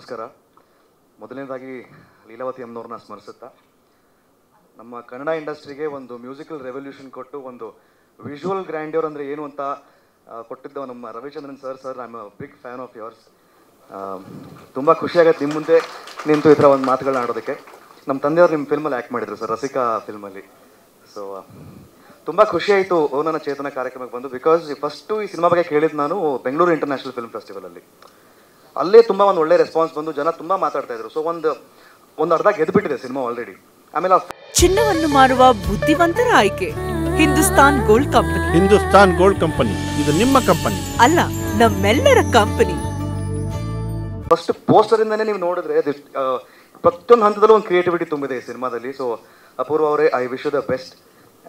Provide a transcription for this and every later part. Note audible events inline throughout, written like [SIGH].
ನಮಸ್ಕಾರ. ಮೊದಲನೇದಾಗಿ ಲೀಲಾವತಿ ಅಮ್ಮನವ್ರನ್ನ ಸ್ಮರಿಸುತ್ತಾ, ನಮ್ಮ ಕನ್ನಡ ಇಂಡಸ್ಟ್ರಿಗೆ ಒಂದು ಮ್ಯೂಸಿಕಲ್ ರೆವಲ್ಯೂಷನ್ ಕೊಟ್ಟು ಒಂದು ವಿಜುವಲ್ ಗ್ರ್ಯಾಂಡ್ಯೂರ್ ಅಂದರೆ ಏನು ಅಂತ ಕೊಟ್ಟಿದ್ದ ನಮ್ಮ Ravichandran sir sir I a big fan of yours ತುಂಬ ಖುಷಿಯಾಗತ್ತೆ ನಿಮ್ಮ ಮುಂದೆ ನಿಂತು ಈ ಒಂದು ಮಾತುಗಳನ್ನ ಆಡೋದಕ್ಕೆ. ನಮ್ಮ ತಂದೆಯವರು ನಿಮ್ಮ ಫಿಲ್ಮಲ್ಲಿ ಆ್ಯಕ್ಟ್ ಮಾಡಿದ್ರು ಸರ್, ರಸಿಕಾ ಫಿಲ್ಮಲ್ಲಿ ಸೊ ತುಂಬ ಖುಷಿ ಆಯಿತು ಓ ನನ್ನ ಚೇತನ ಕಾರ್ಯಕ್ರಮಕ್ಕೆ ಬಂದು ಬಿಕಾಸ್ ಫಸ್ಟು ಈ ಸಿನಿಮಾ ಬಗ್ಗೆ ಕೇಳಿದ್ದು ನಾನು ಬೆಂಗಳೂರು ಇಂಟರ್ನ್ಯಾಷನಲ್ ಫಿಲ್ಮ್ ಫೆಸ್ಟಿವಲಲ್ಲಿ ಅಲ್ಲೇ ತುಂಬ ಒಂದು ಒಳ್ಳೆ ರೆಸ್ಪಾನ್ಸ್ ಬಂದು ಜನ ತುಂಬ ಮಾತಾಡ್ತಾ ಇದ್ರು. ಸೊ ಒಂದು ಒಂದು ಅರ್ಧ ಗೆದ್ದುಬಿಟ್ಟಿದೆ ಸಿನಿಮಾ ಆಲ್ರೆಡಿ ಆಮೇಲೆ ಚಿನ್ನವನ್ನು ಮಾರುವ ಬುದ್ಧಿವಂತರ ಆಯ್ಕೆ. Hindustan gold company Hindustan gold company ಇದು ನಿಮ್ಮ ಕಂಪನಿ ಅಲ್ಲ ನಮ್ಮೆಲ್ಲರ ಕಂಪನಿ ಫಸ್ಟ್ ಪೋಸ್ಟರಿಂದನೇ ನೀವು ನೋಡಿದ್ರೆ ಪ್ರತಿಯೊಂದು ಹಂತದಲ್ಲೂ ಒಂದು ಕ್ರಿಯೇಟಿವಿಟಿ ತುಂಬಿದೆ ಈ ಸಿನಿಮಾದಲ್ಲಿ. ಸೊ ಅಪೂರ್ವ ಅವರೇ I wish the best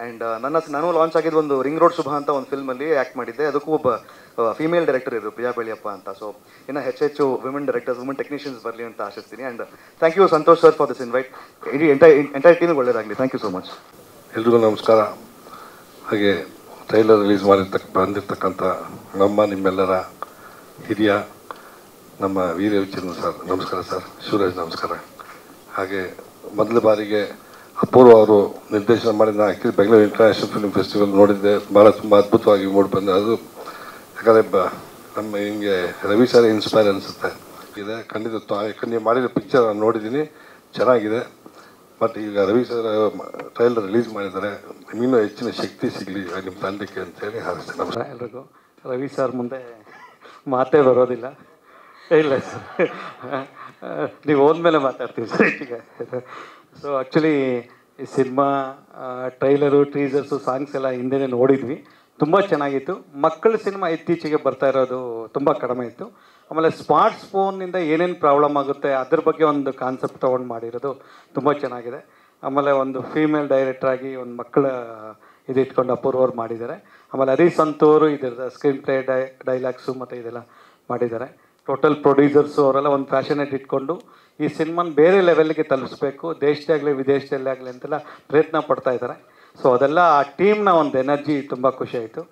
and ನನ್ನ ನಾನು ಲಾಂಚ್ ಆಗಿದ್ದು ಒಂದು ರಿಂಗ್ ರೋಡ್ ಶುಭ ಅಂತ ಒಂದು ಫಿಲ್ಮಲ್ಲಿ ಆ್ಯಕ್ಟ್ ಮಾಡಿದ್ದೆ. ಅದಕ್ಕೂ ಒಬ್ಬ ಫಿಮೇಲ್ ಡೈರೆಕ್ಟರ್ ಇದ್ರು, ಪ್ರಿಯಾ ಬೆಳಿಯಪ್ಪ ಅಂತ. ಸೊ ಇನ್ನು ಹೆಚ್ಚು ಹೆಚ್ಚು ವಿಮೆನ್ ಡೈರೆಕ್ಟರ್ಸ್ ವುಮೆನ್ ಟೆಕ್ನಿಷಿಯನ್ಸ್ ಬರಲಿ ಅಂತ ಆಶಿಸ್ತೀನಿ. And thank you Santosh sir for this invite ಇಡೀ ಎಂಟೈರ್ ಎಂಟೈರ್ ಟೀಮ್ ಒಳ್ಳೆಯದಾಗಲಿ ಥ್ಯಾಂಕ್ ಯು ಸೊ ಮಚ್ ಎಲ್ರಿಗೂ ನಮಸ್ಕಾರ. ಹಾಗೆ ಟ್ರೈಲರ್ ರಿಲೀಸ್ ಮಾಡಿರ್ತಕ್ಕ ಬಂದಿರ್ತಕ್ಕಂಥ ನಮ್ಮ ನಿಮ್ಮೆಲ್ಲರ ಹಿರಿಯ, ನಮ್ಮ ವೀರ್ಯ ವಿಚಂದ್ರ ಸರ್ ನಮಸ್ಕಾರ ಸರ್ ಶಿವರಾಜ್ ನಮಸ್ಕಾರ. ಹಾಗೆ ಮೊದಲ ಬಾರಿಗೆ ಅಪೂರ್ವ ಅವರು ನಿರ್ದೇಶನ ಮಾಡಿದ actually Bengaluru international film festival ನೋಡಿದ್ದೆ. ಭಾಳ ತುಂಬ ಅದ್ಭುತವಾಗಿ ಮೂಡಿ ಬಂದೆ ಅದು ಯಾಕಂದರೆ ಬ, ನಮ್ಮ ಹಿಂಗೆ ರವಿ ಸರ್ ಇನ್ಸ್ಪೈರ್ ಅನಿಸುತ್ತೆ. ಇದೆ, ಖಂಡಿತ ನೀವು ಮಾಡಿರೋ ಪಿಕ್ಚರ್ ನಾನು ನೋಡಿದ್ದೀನಿ. ಚೆನ್ನಾಗಿದೆ. ಬಟ್ ಈಗ ರವಿ ಸರ್ ಟ್ರೈಲರ್ ರಿಲೀಸ್ ಮಾಡಿದ್ದಾರೆ. ಇನ್ನೂ ಹೆಚ್ಚಿನ ಶಕ್ತಿ ಸಿಗಲಿ ನಿಮ್ಮ ತಂಡಕ್ಕೆ ಅಂತೇಳಿ ಹಾರಿಸ್ತೇನೆ. ನಮಸ್ಕಾರ. ಎಲ್ರಿಗೂ. ರವಿ ಸರ್ ಮುಂದೆ ಮಾತೇ ಬರೋದಿಲ್ಲ. ಇಲ್ಲ ಸರ್ ನೀವು ಹೋದ್ಮೇಲೆ ಮಾತಾಡ್ತೀವಿ ಸರ್ ಈಗ ಸೊ ಆ್ಯಕ್ಚುಲಿ ಈ ಸಿನಿಮಾ ಟ್ರೈಲರು ಟ್ರೀಸರ್ಸು ಸಾಂಗ್ಸ್ ಎಲ್ಲ ಹಿಂದೆನೇ ನೋಡಿದ್ವಿ. ತುಂಬ ಚೆನ್ನಾಗಿತ್ತು. ಮಕ್ಕಳ ಸಿನಿಮಾ ಇತ್ತೀಚೆಗೆ ಬರ್ತಾ ಇರೋದು ತುಂಬ ಕಡಿಮೆ ಇತ್ತು. ಆಮೇಲೆ ಸ್ಮಾರ್ಟ್ ಫೋನ್ನಿಂದ ಏನೇನು ಪ್ರಾಬ್ಲಮ್ ಆಗುತ್ತೆ, ಅದ್ರ ಬಗ್ಗೆ ಒಂದು ಕಾನ್ಸೆಪ್ಟ್ ತೊಗೊಂಡು ಮಾಡಿರೋದು ತುಂಬ ಚೆನ್ನಾಗಿದೆ. ಆಮೇಲೆ ಒಂದು ಫೀಮೇಲ್ ಡೈರೆಕ್ಟ್ರಾಗಿ ಒಂದು ಮಕ್ಕಳ, ಇದು ಇಟ್ಕೊಂಡು ಅಪೂರ್ವರು ಮಾಡಿದ್ದಾರೆ. ಆಮೇಲೆ ಹರೀಶ್ ಇದರ ಸ್ಕ್ರೀನ್ ಪ್ಲೇ ಡೈ ಡೈಲಾಗ್ಸು ಮತ್ತು ಇದೆಲ್ಲ ಮಾಡಿದ್ದಾರೆ. ಟೋಟಲ್ ಪ್ರೊಡ್ಯೂಸರ್ಸು ಅವರೆಲ್ಲ ಒಂದು ಫ್ಯಾಷನೇಟ್ ಇಟ್ಕೊಂಡು ಈ ಸಿನಿಮಾನ ಬೇರೆ ಲೆವೆಲ್ಗೆ ತಲುಪಿಸ್ಬೇಕು, ದೇಶದಾಗಲಿ ವಿದೇಶದಲ್ಲೇ ಆಗಲಿ ಅಂತೆಲ್ಲ ಪ್ರಯತ್ನ ಪಡ್ತಾ ಇದ್ದಾರೆ. ಸೊ ಅದೆಲ್ಲ ಆ ಟೀಮ್ನ ಒಂದು ಎನರ್ಜಿ ತುಂಬ ಖುಷಿ ಆಯಿತು.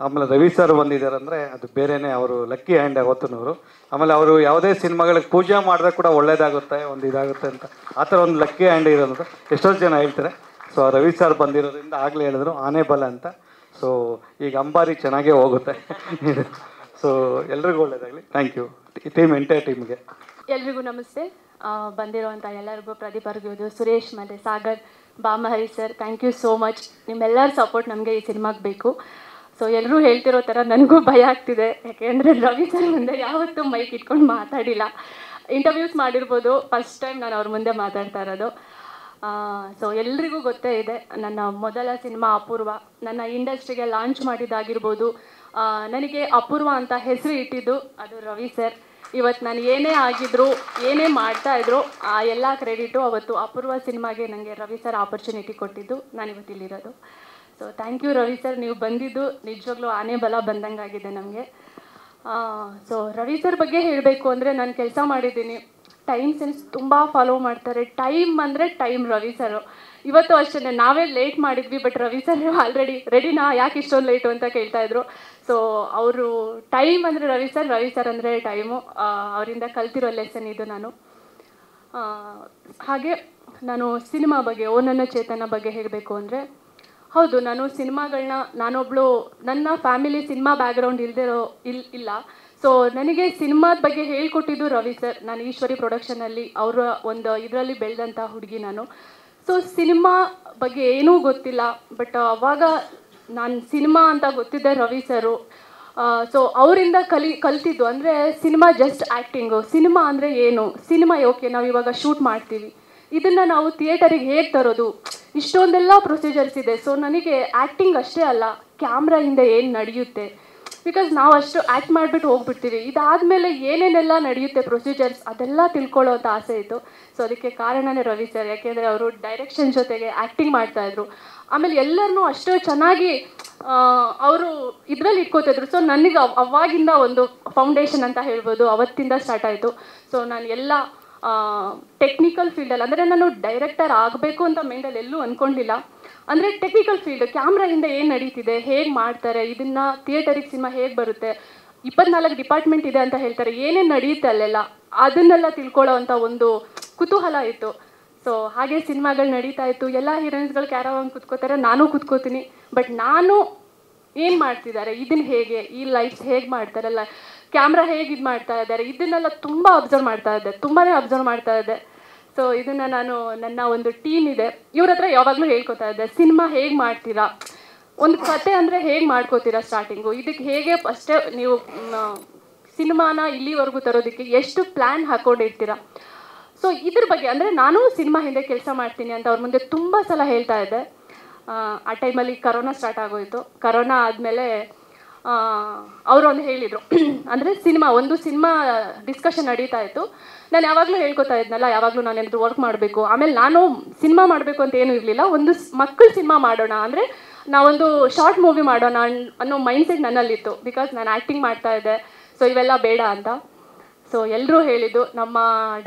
ಆಮೇಲೆ ರವಿ ಸರ್ ಬಂದಿದ್ದಾರೆ ಅಂದರೆ ಅದು ಬೇರೆಯೇ ಅವರು ಲಕ್ಕಿ ಹ್ಯಾಂಡ್ ಆಗೋತನವರು ಆಮೇಲೆ ಅವರು ಯಾವುದೇ ಸಿನಿಮಾಗಳಿಗೆ ಪೂಜೆ ಮಾಡಿದ್ರೆ ಕೂಡ ಒಳ್ಳೇದಾಗುತ್ತೆ, ಒಂದು ಇದಾಗುತ್ತೆ ಅಂತ. ಆ ಥರ ಒಂದು ಲಕ್ಕಿ ಹ್ಯಾಂಡ್ ಇರೋದು ಎಷ್ಟೊಂದು ಜನ ಹೇಳ್ತಾರೆ. ಸೊ ರವಿ ಸರ್ ಬಂದಿರೋದ್ರಿಂದ ಆಗಲೇ ಹೇಳಿದ್ರು, ಆನೆ ಬಲ ಅಂತ. ಸೊ ಈಗ ಅಂಬಾರಿ ಚೆನ್ನಾಗೇ ಹೋಗುತ್ತೆ. [LAUGHS] ಸೊ ಎಲ್ರಿಗೂ ಒಳ್ಳೇದಾಗಲಿ. ಥ್ಯಾಂಕ್ ಯು ಟೀಮ್ ಎಂಟೈರ್ ಟೀಮ್ಗೆ ಎಲ್ರಿಗೂ ನಮಸ್ತೆ. ಬಂದಿರುವಂಥ ಎಲ್ಲರಿಗೂ ಪ್ರದೀಪ್ ಆಗಿರ್ಬೋದು ಸುರೇಶ್ ಮತ್ತು Sagar ಬಾಮಹರಿ sir thank you so much ನಿಮ್ಮೆಲ್ಲರ ಸಪೋರ್ಟ್ ನಮಗೆ ಈ ಸಿನಿಮಾಗೆ ಬೇಕು. ಸೊ ಎಲ್ಲರೂ ಹೇಳ್ತಿರೋ ಥರ ನನಗೂ ಭಯ ಆಗ್ತಿದೆ. ಯಾಕೆಂದರೆ ರವಿ ಸರ್ ಮುಂದೆ ಯಾವತ್ತೂ ಮೈಕ್ ಇಟ್ಕೊಂಡು ಮಾತಾಡಿಲ್ಲ. ಇಂಟರ್ವ್ಯೂಸ್ ಮಾಡಿರ್ಬೋದು. ಫಸ್ಟ್ ಟೈಮ್ ನಾನು ಅವ್ರ ಮುಂದೆ ಮಾತಾಡ್ತಾ ಇರೋದು. ಸೊ ಎಲ್ರಿಗೂ ಗೊತ್ತೇ ಇದೆ. ನನ್ನ ಮೊದಲ ಸಿನಿಮಾ ಅಪೂರ್ವ. ನನ್ನ ಇಂಡಸ್ಟ್ರಿಗೆ ಲಾಂಚ್ ಮಾಡಿದ್ದಾಗಿರ್ಬೋದು. ನನಗೆ ಅಪೂರ್ವ ಅಂತ ಹೆಸರು ಇಟ್ಟಿದ್ದು ಅದು ರವಿ ಸರ್. ಇವತ್ತು ನಾನು ಏನೇ ಆಗಿದ್ರು, ಏನೇ ಮಾಡ್ತಾ ಇದ್ರು, ಆ ಎಲ್ಲ ಕ್ರೆಡಿಟು ಅವತ್ತು ಅಪೂರ್ವ ಸಿನಿಮಾಗೆ ನನಗೆ ರವಿ ಸರ್ ಆಪರ್ಚುನಿಟಿ ಕೊಟ್ಟಿದ್ದು. ನಾನು ಇವತ್ತು ಇಲ್ಲಿರೋದು. So thank you Ravi sir ನೀವು ಬಂದಿದ್ದು ನಿಜವಾಗ್ಲೂ ಆನೆ ಬಲ ಬಂದಂಗಾಗಿದೆ ನಮಗೆ. ಸೊ ರವಿ ಸರ್ ಬಗ್ಗೆ ಹೇಳಬೇಕು ಅಂದರೆ ನಾನು ಕೆಲಸ ಮಾಡಿದ್ದೀನಿ. ಟೈಮ್ ಸೆನ್ಸ್ ತುಂಬ ಫಾಲೋ ಮಾಡ್ತಾರೆ. ಟೈಮ್ ಅಂದರೆ ಟೈಮ್ ರವಿ ಸರ್. ಇವತ್ತು ಅಷ್ಟೇ ನಾವೇ ಲೇಟ್ ಮಾಡಿದ್ವಿ ಬಟ್ ರವಿ ಸರ್ ಆಲ್ರೆಡಿ ರೆಡಿನಾ ಯಾಕೆ ಇಷ್ಟೊಂದು ಲೇಟು ಅಂತ ಕೇಳ್ತಾ ಇದ್ರು. ಸೊ ಅವರು ಟೈಮ್ ಅಂದರೆ ರವಿ ಸರ್ ರವಿ ಸರ್ ಅಂದರೆ ಟೈಮು. ಅವರಿಂದ ಕಲ್ತಿರೋ ಲೆಸನ್ ಇದು ನಾನು. ಹಾಗೆ ನಾನು ಸಿನಿಮಾ ಬಗ್ಗೆ ಓ ನನ್ನ ಚೇತನ ಬಗ್ಗೆ ಹೇಳಬೇಕು ಅಂದರೆ, ಹೌದು, ನಾನು ಸಿನಿಮಾಗಳನ್ನ ನಾನೊಬ್ಳು, ನನ್ನ ಫ್ಯಾಮಿಲಿ ಸಿನಿಮಾ ಬ್ಯಾಕ್ಗ್ರೌಂಡ್ ಇಲ್ದಿರೋ ಇಲ್, ಇಲ್ಲ. ಸೊ ನನಗೆ ಸಿನಿಮಾದ ಬಗ್ಗೆ ಹೇಳ್ಕೊಟ್ಟಿದ್ದು ರವಿ ಸರ್. ನಾನು ಈಶ್ವರಿ ಪ್ರೊಡಕ್ಷನಲ್ಲಿ ಅವರ ಒಂದು ಇದರಲ್ಲಿ ಬೆಳೆದಂಥ ಹುಡುಗಿ ನಾನು. ಸೊ ಸಿನಿಮಾ ಬಗ್ಗೆ ಏನೂ ಗೊತ್ತಿಲ್ಲ, ಬಟ್ ಅವಾಗ ನಾನು ಸಿನಿಮಾ ಅಂತ ಗೊತ್ತಿದ್ದೆ ರವಿ ಸರು. ಸೊ ಅವರಿಂದ ಕಲಿ, ಕಲ್ತಿದ್ದು ಅಂದರೆ ಸಿನಿಮಾ ಜಸ್ಟ್ ಆ್ಯಕ್ಟಿಂಗು ಸಿನಿಮಾ ಅಂದರೆ ಏನು? ಸಿನಿಮಾ ಓಕೆ, ನಾವು ಇವಾಗ ಶೂಟ್ ಮಾಡ್ತೀವಿ. ಇದನ್ನು ನಾವು ಥಿಯೇಟರಿಗೆ ಹೇಗೆ ತರೋದು? ಇಷ್ಟೊಂದೆಲ್ಲ ಪ್ರೊಸೀಜರ್ಸ್ ಇದೆ. ಸೊ ನನಗೆ ಆ್ಯಕ್ಟಿಂಗ್ ಅಷ್ಟೇ ಅಲ್ಲ, ಕ್ಯಾಮ್ರಾ ಹಿಂದೆ ಏನು ನಡೆಯುತ್ತೆ? ಬಿಕಾಸ್ ನಾವು ಅಷ್ಟು ಆ್ಯಕ್ಟ್ ಮಾಡಿಬಿಟ್ಟು ಹೋಗ್ಬಿಡ್ತೀವಿ. ಇದಾದಮೇಲೆ ಏನೇನೆಲ್ಲ ನಡೆಯುತ್ತೆ ಪ್ರೊಸೀಜರ್ಸ್ ಅದೆಲ್ಲ ತಿಳ್ಕೊಳ್ಳೋ ಅಂತ ಆಸೆ ಇತ್ತು. ಸೊ ಅದಕ್ಕೆ ಕಾರಣನೇ ರವಿ ಸರ್ ಯಾಕೆಂದರೆ ಅವರು ಡೈರೆಕ್ಷನ್ ಜೊತೆಗೆ ಆ್ಯಕ್ಟಿಂಗ್ ಮಾಡ್ತಾಯಿದ್ರು ಆಮೇಲೆ ಎಲ್ಲರನ್ನೂ ಅಷ್ಟು ಚೆನ್ನಾಗಿ ಅವರು ಇದರಲ್ಲಿ ಇಟ್ಕೋತಿದ್ರು ಸೊ ನನಗೆ ಅವ್- ಅವಾಗಿಂದ ಒಂದು ಫೌಂಡೇಶನ್ ಅಂತ ಹೇಳ್ಬೋದು. ಅವತ್ತಿಂದ ಸ್ಟಾರ್ಟ್ ಆಯಿತು. ಸೊ ನಾನು ಎಲ್ಲ ಟೆಕ್ನಿಕಲ್ ಫೀಲ್ಡಲ್ಲಿ ಅಂದರೆ ನಾನು ಡೈರೆಕ್ಟರ್ ಆಗಬೇಕು ಅಂತ ಮೈಂಡಲ್ಲಿ ಎಲ್ಲೂ ಅಂದ್ಕೊಂಡಿಲ್ಲ ಅಂದರೆ ಟೆಕ್ನಿಕಲ್ ಫೀಲ್ಡ್ ಕ್ಯಾಮ್ರಾ ಹಿಂದೆ ಏನು ನಡೀತಿದೆ, ಹೇಗೆ ಮಾಡ್ತಾರೆ, ಇದನ್ನು ಥಿಯೇಟರಿಗೆ ಸಿನಿಮಾ ಹೇಗೆ ಬರುತ್ತೆ, ಇಪ್ಪತ್ನಾಲ್ಕು ಡಿಪಾರ್ಟ್ಮೆಂಟ್ ಇದೆ ಅಂತ ಹೇಳ್ತಾರೆ, ಏನೇನು ನಡೆಯುತ್ತೆ ಅಲ್ಲೆಲ್ಲ, ಅದನ್ನೆಲ್ಲ ತಿಳ್ಕೊಳ್ಳೋ ಅಂಥ ಒಂದು ಕುತೂಹಲ ಇತ್ತು. ಸೊ ಹಾಗೆ ಸಿನಿಮಾಗಳು ನಡೀತಾ ಇತ್ತು. ಎಲ್ಲ ಹೀರೋಯಿನ್ಸ್ಗಳು ಕ್ಯಾರವಾನ್ ಕುತ್ಕೋತಾರೆ, ನಾನು ಕುತ್ಕೋತೀನಿ. ಬಟ್ ನಾನು ಏನು ಮಾಡ್ತಿದ್ದಾರೆ ಇದನ್ನ ಹೇಗೆ, ಈ ಲೈಫ್ಸ್ ಹೇಗೆ ಮಾಡ್ತಾರಲ್ಲ ಕ್ಯಾಮ್ರಾ ಹೇಗೆ ಇದು ಮಾಡ್ತಾ ಇದ್ದಾರೆ, ಇದನ್ನೆಲ್ಲ ತುಂಬ ಅಬ್ಸರ್ವ್ ಮಾಡ್ತಾ ಇದ್ದೆ ತುಂಬಾ ಅಬ್ಸರ್ವ್ ಮಾಡ್ತಾ ಇದ್ದೆ. ಸೊ ಇದನ್ನು ನಾನು ನನ್ನ ಒಂದು ಟೀಮ್ ಇದೆ. ಇವ್ರ ಹತ್ರ ಯಾವಾಗಲೂ ಹೇಳ್ಕೊತಾ ಇದ್ದೆ ಸಿನಿಮಾ ಹೇಗೆ ಮಾಡ್ತೀರಾ? ಒಂದು ಕತೆ ಅಂದರೆ ಹೇಗೆ ಮಾಡ್ಕೋತೀರಾ ಸ್ಟಾರ್ಟಿಂಗು ಇದಕ್ಕೆ ಹೇಗೆ ಫಸ್ಟೇ ನೀವು ಸಿನಿಮಾನ ಇಲ್ಲಿವರೆಗೂ ತರೋದಕ್ಕೆ ಎಷ್ಟು ಪ್ಲ್ಯಾನ್ ಹಾಕೊಂಡಿರ್ತೀರಾ? ಸೊ ಇದ್ರ ಬಗ್ಗೆ ಅಂದರೆ ನಾನು ಸಿನಿಮಾ ಹಿಂದೆ ಕೆಲಸ ಮಾಡ್ತೀನಿ ಅಂತ ಅವ್ರ ಮುಂದೆ ತುಂಬ ಸಲ ಹೇಳ್ತಾ ಇದ್ದೆ. ಆ, ಆ ಟೈಮಲ್ಲಿ ಕರೋನಾ ಸ್ಟಾರ್ಟ್ ಆಗೋಯಿತು. ಕರೋನಾ ಆದಮೇಲೆ ಅವರು ಒಂದು ಹೇಳಿದರು. [CLEARS THROAT] ಅಂದರೆ ಸಿನಿಮಾ, ಒಂದು ಸಿನಿಮಾ ಡಿಸ್ಕಷನ್ ನಡೀತಾ ಇತ್ತು. ನಾನು ಯಾವಾಗಲೂ ಹೇಳ್ಕೊತಾ ಇದ್ನಲ್ಲ, ಯಾವಾಗಲೂ ನಾನು ಏನಾದರೂ ವರ್ಕ್ ಮಾಡಬೇಕು. ಆಮೇಲೆ ನಾನು ಸಿನಿಮಾ ಮಾಡಬೇಕು ಅಂತ ಏನೂ ಇರಲಿಲ್ಲ. ಒಂದು ಮಕ್ಕಳು ಸಿನಿಮಾ ಮಾಡೋಣ, ಅಂದರೆ ನಾವೊಂದು ಶಾರ್ಟ್ ಮೂವಿ ಮಾಡೋಣ ಅನ್- ಅನ್ನೋ ಮೈಂಡ್ಸೆಟ್ ನನ್ನಲ್ಲಿತ್ತು. ಬಿಕಾಸ್ ನಾನು ಆ್ಯಕ್ಟಿಂಗ್ ಮಾಡ್ತಾ ಇದ್ದೆ. ಸೊ ಇವೆಲ್ಲ ಬೇಡ ಅಂತ. ಸೊ ಎಲ್ಲರೂ ಹೇಳಿದ್ದು ನಮ್ಮ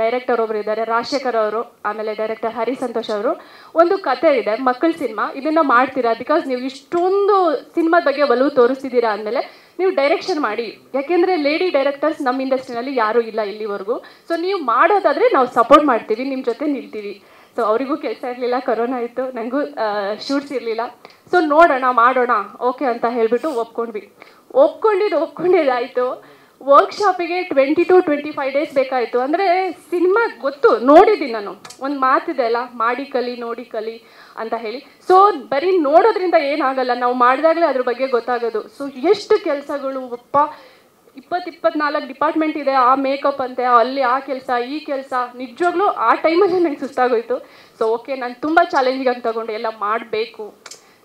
ಡೈರೆಕ್ಟರ್ ಒಬ್ರು ಇದ್ದಾರೆ, ರಾಜಶೇಖರ್ ಅವರು, ಆಮೇಲೆ ಡೈರೆಕ್ಟರ್ ಹರಿ ಸಂತೋಷ್ ಅವರು. ಒಂದು ಕತೆ ಇದೆ, ಮಕ್ಕಳ ಸಿನಿಮಾ. ಇದನ್ನ ಮಾಡ್ತೀರಾ? ಬಿಕಾಸ್ ನೀವು ಇಷ್ಟೊಂದು ಸಿನಿಮಾದ ಬಗ್ಗೆ ಒಲವು ತೋರಿಸ್ತಿದ್ದೀರಾ ಅಂದಮೇಲೆ ನೀವು ಡೈರೆಕ್ಷನ್ ಮಾಡಿ. ಯಾಕೆಂದರೆ ಲೇಡಿ ಡೈರೆಕ್ಟರ್ಸ್ ನಮ್ಮ ಇಂಡಸ್ಟ್ರಿನಲ್ಲಿ ಯಾರೂ ಇಲ್ಲ ಇಲ್ಲಿವರೆಗೂ. ಸೊ ನೀವು ಮಾಡೋದಾದರೆ ನಾವು ಸಪೋರ್ಟ್ ಮಾಡ್ತೀವಿ ನಿಮ್ಮ ಜೊತೆ ನಿಲ್ತೀವಿ. ಸೊ ಅವರಿಗೂ ಕೆಲಸ ಇರಲಿಲ್ಲ ಕರೋನಾ ಇತ್ತು ನನಗೂ ಶೂಟ್ಸ್ ಇರಲಿಲ್ಲ. ಸೊ ನೋಡೋಣ, ಮಾಡೋಣ ಓಕೆ ಅಂತ ಹೇಳಿಬಿಟ್ಟು ಒಪ್ಕೊಂಡ್ವಿ. ಒಪ್ಕೊಂಡಿದ್ದು, ಒಪ್ಕೊಂಡಿದ್ದಾಯಿತು. ವರ್ಕ್ಶಾಪಿಗೆ twenty two twenty five days ಬೇಕಾಯಿತು. ಅಂದರೆ ಸಿನಿಮಾ ಗೊತ್ತು, ನೋಡಿದ್ದೀನಿ ನಾನು. ಒಂದು ಮಾತಿದೆ ಅಲ್ಲ, ಮಾಡಿ ಕಲಿ, ನೋಡಿ ಕಲಿ ಅಂತ ಹೇಳಿ. ಸೊ ಬರೀ ನೋಡೋದ್ರಿಂದ ಏನಾಗಲ್ಲ, ನಾವು ಮಾಡಿದಾಗಲೇ ಅದ್ರ ಬಗ್ಗೆ ಗೊತ್ತಾಗೋದು. ಸೊ ಎಷ್ಟು ಕೆಲಸಗಳು, ಒಪ್ಪ ಇಪ್ಪತ್ತು ಇಪ್ಪತ್ನಾಲ್ಕು ಡಿಪಾರ್ಟ್ಮೆಂಟ್ ಇದೆ, ಆ ಮೇಕಪ್ ಅಂತೆ, ಅಲ್ಲಿ ಆ ಕೆಲಸ, ಈ ಕೆಲಸ. ನಿಜವಾಗ್ಲೂ ಆ ಟೈಮಲ್ಲಿ ನನಗೆ ಸುಸ್ತಾಗೋಯ್ತು. ಸೊ ಓಕೆ ನಾನು ತುಂಬ ಚಾಲೆಂಜಿಂಗ್ ಆಗಿ ತಗೊಂಡು, ಎಲ್ಲ ಮಾಡಬೇಕು.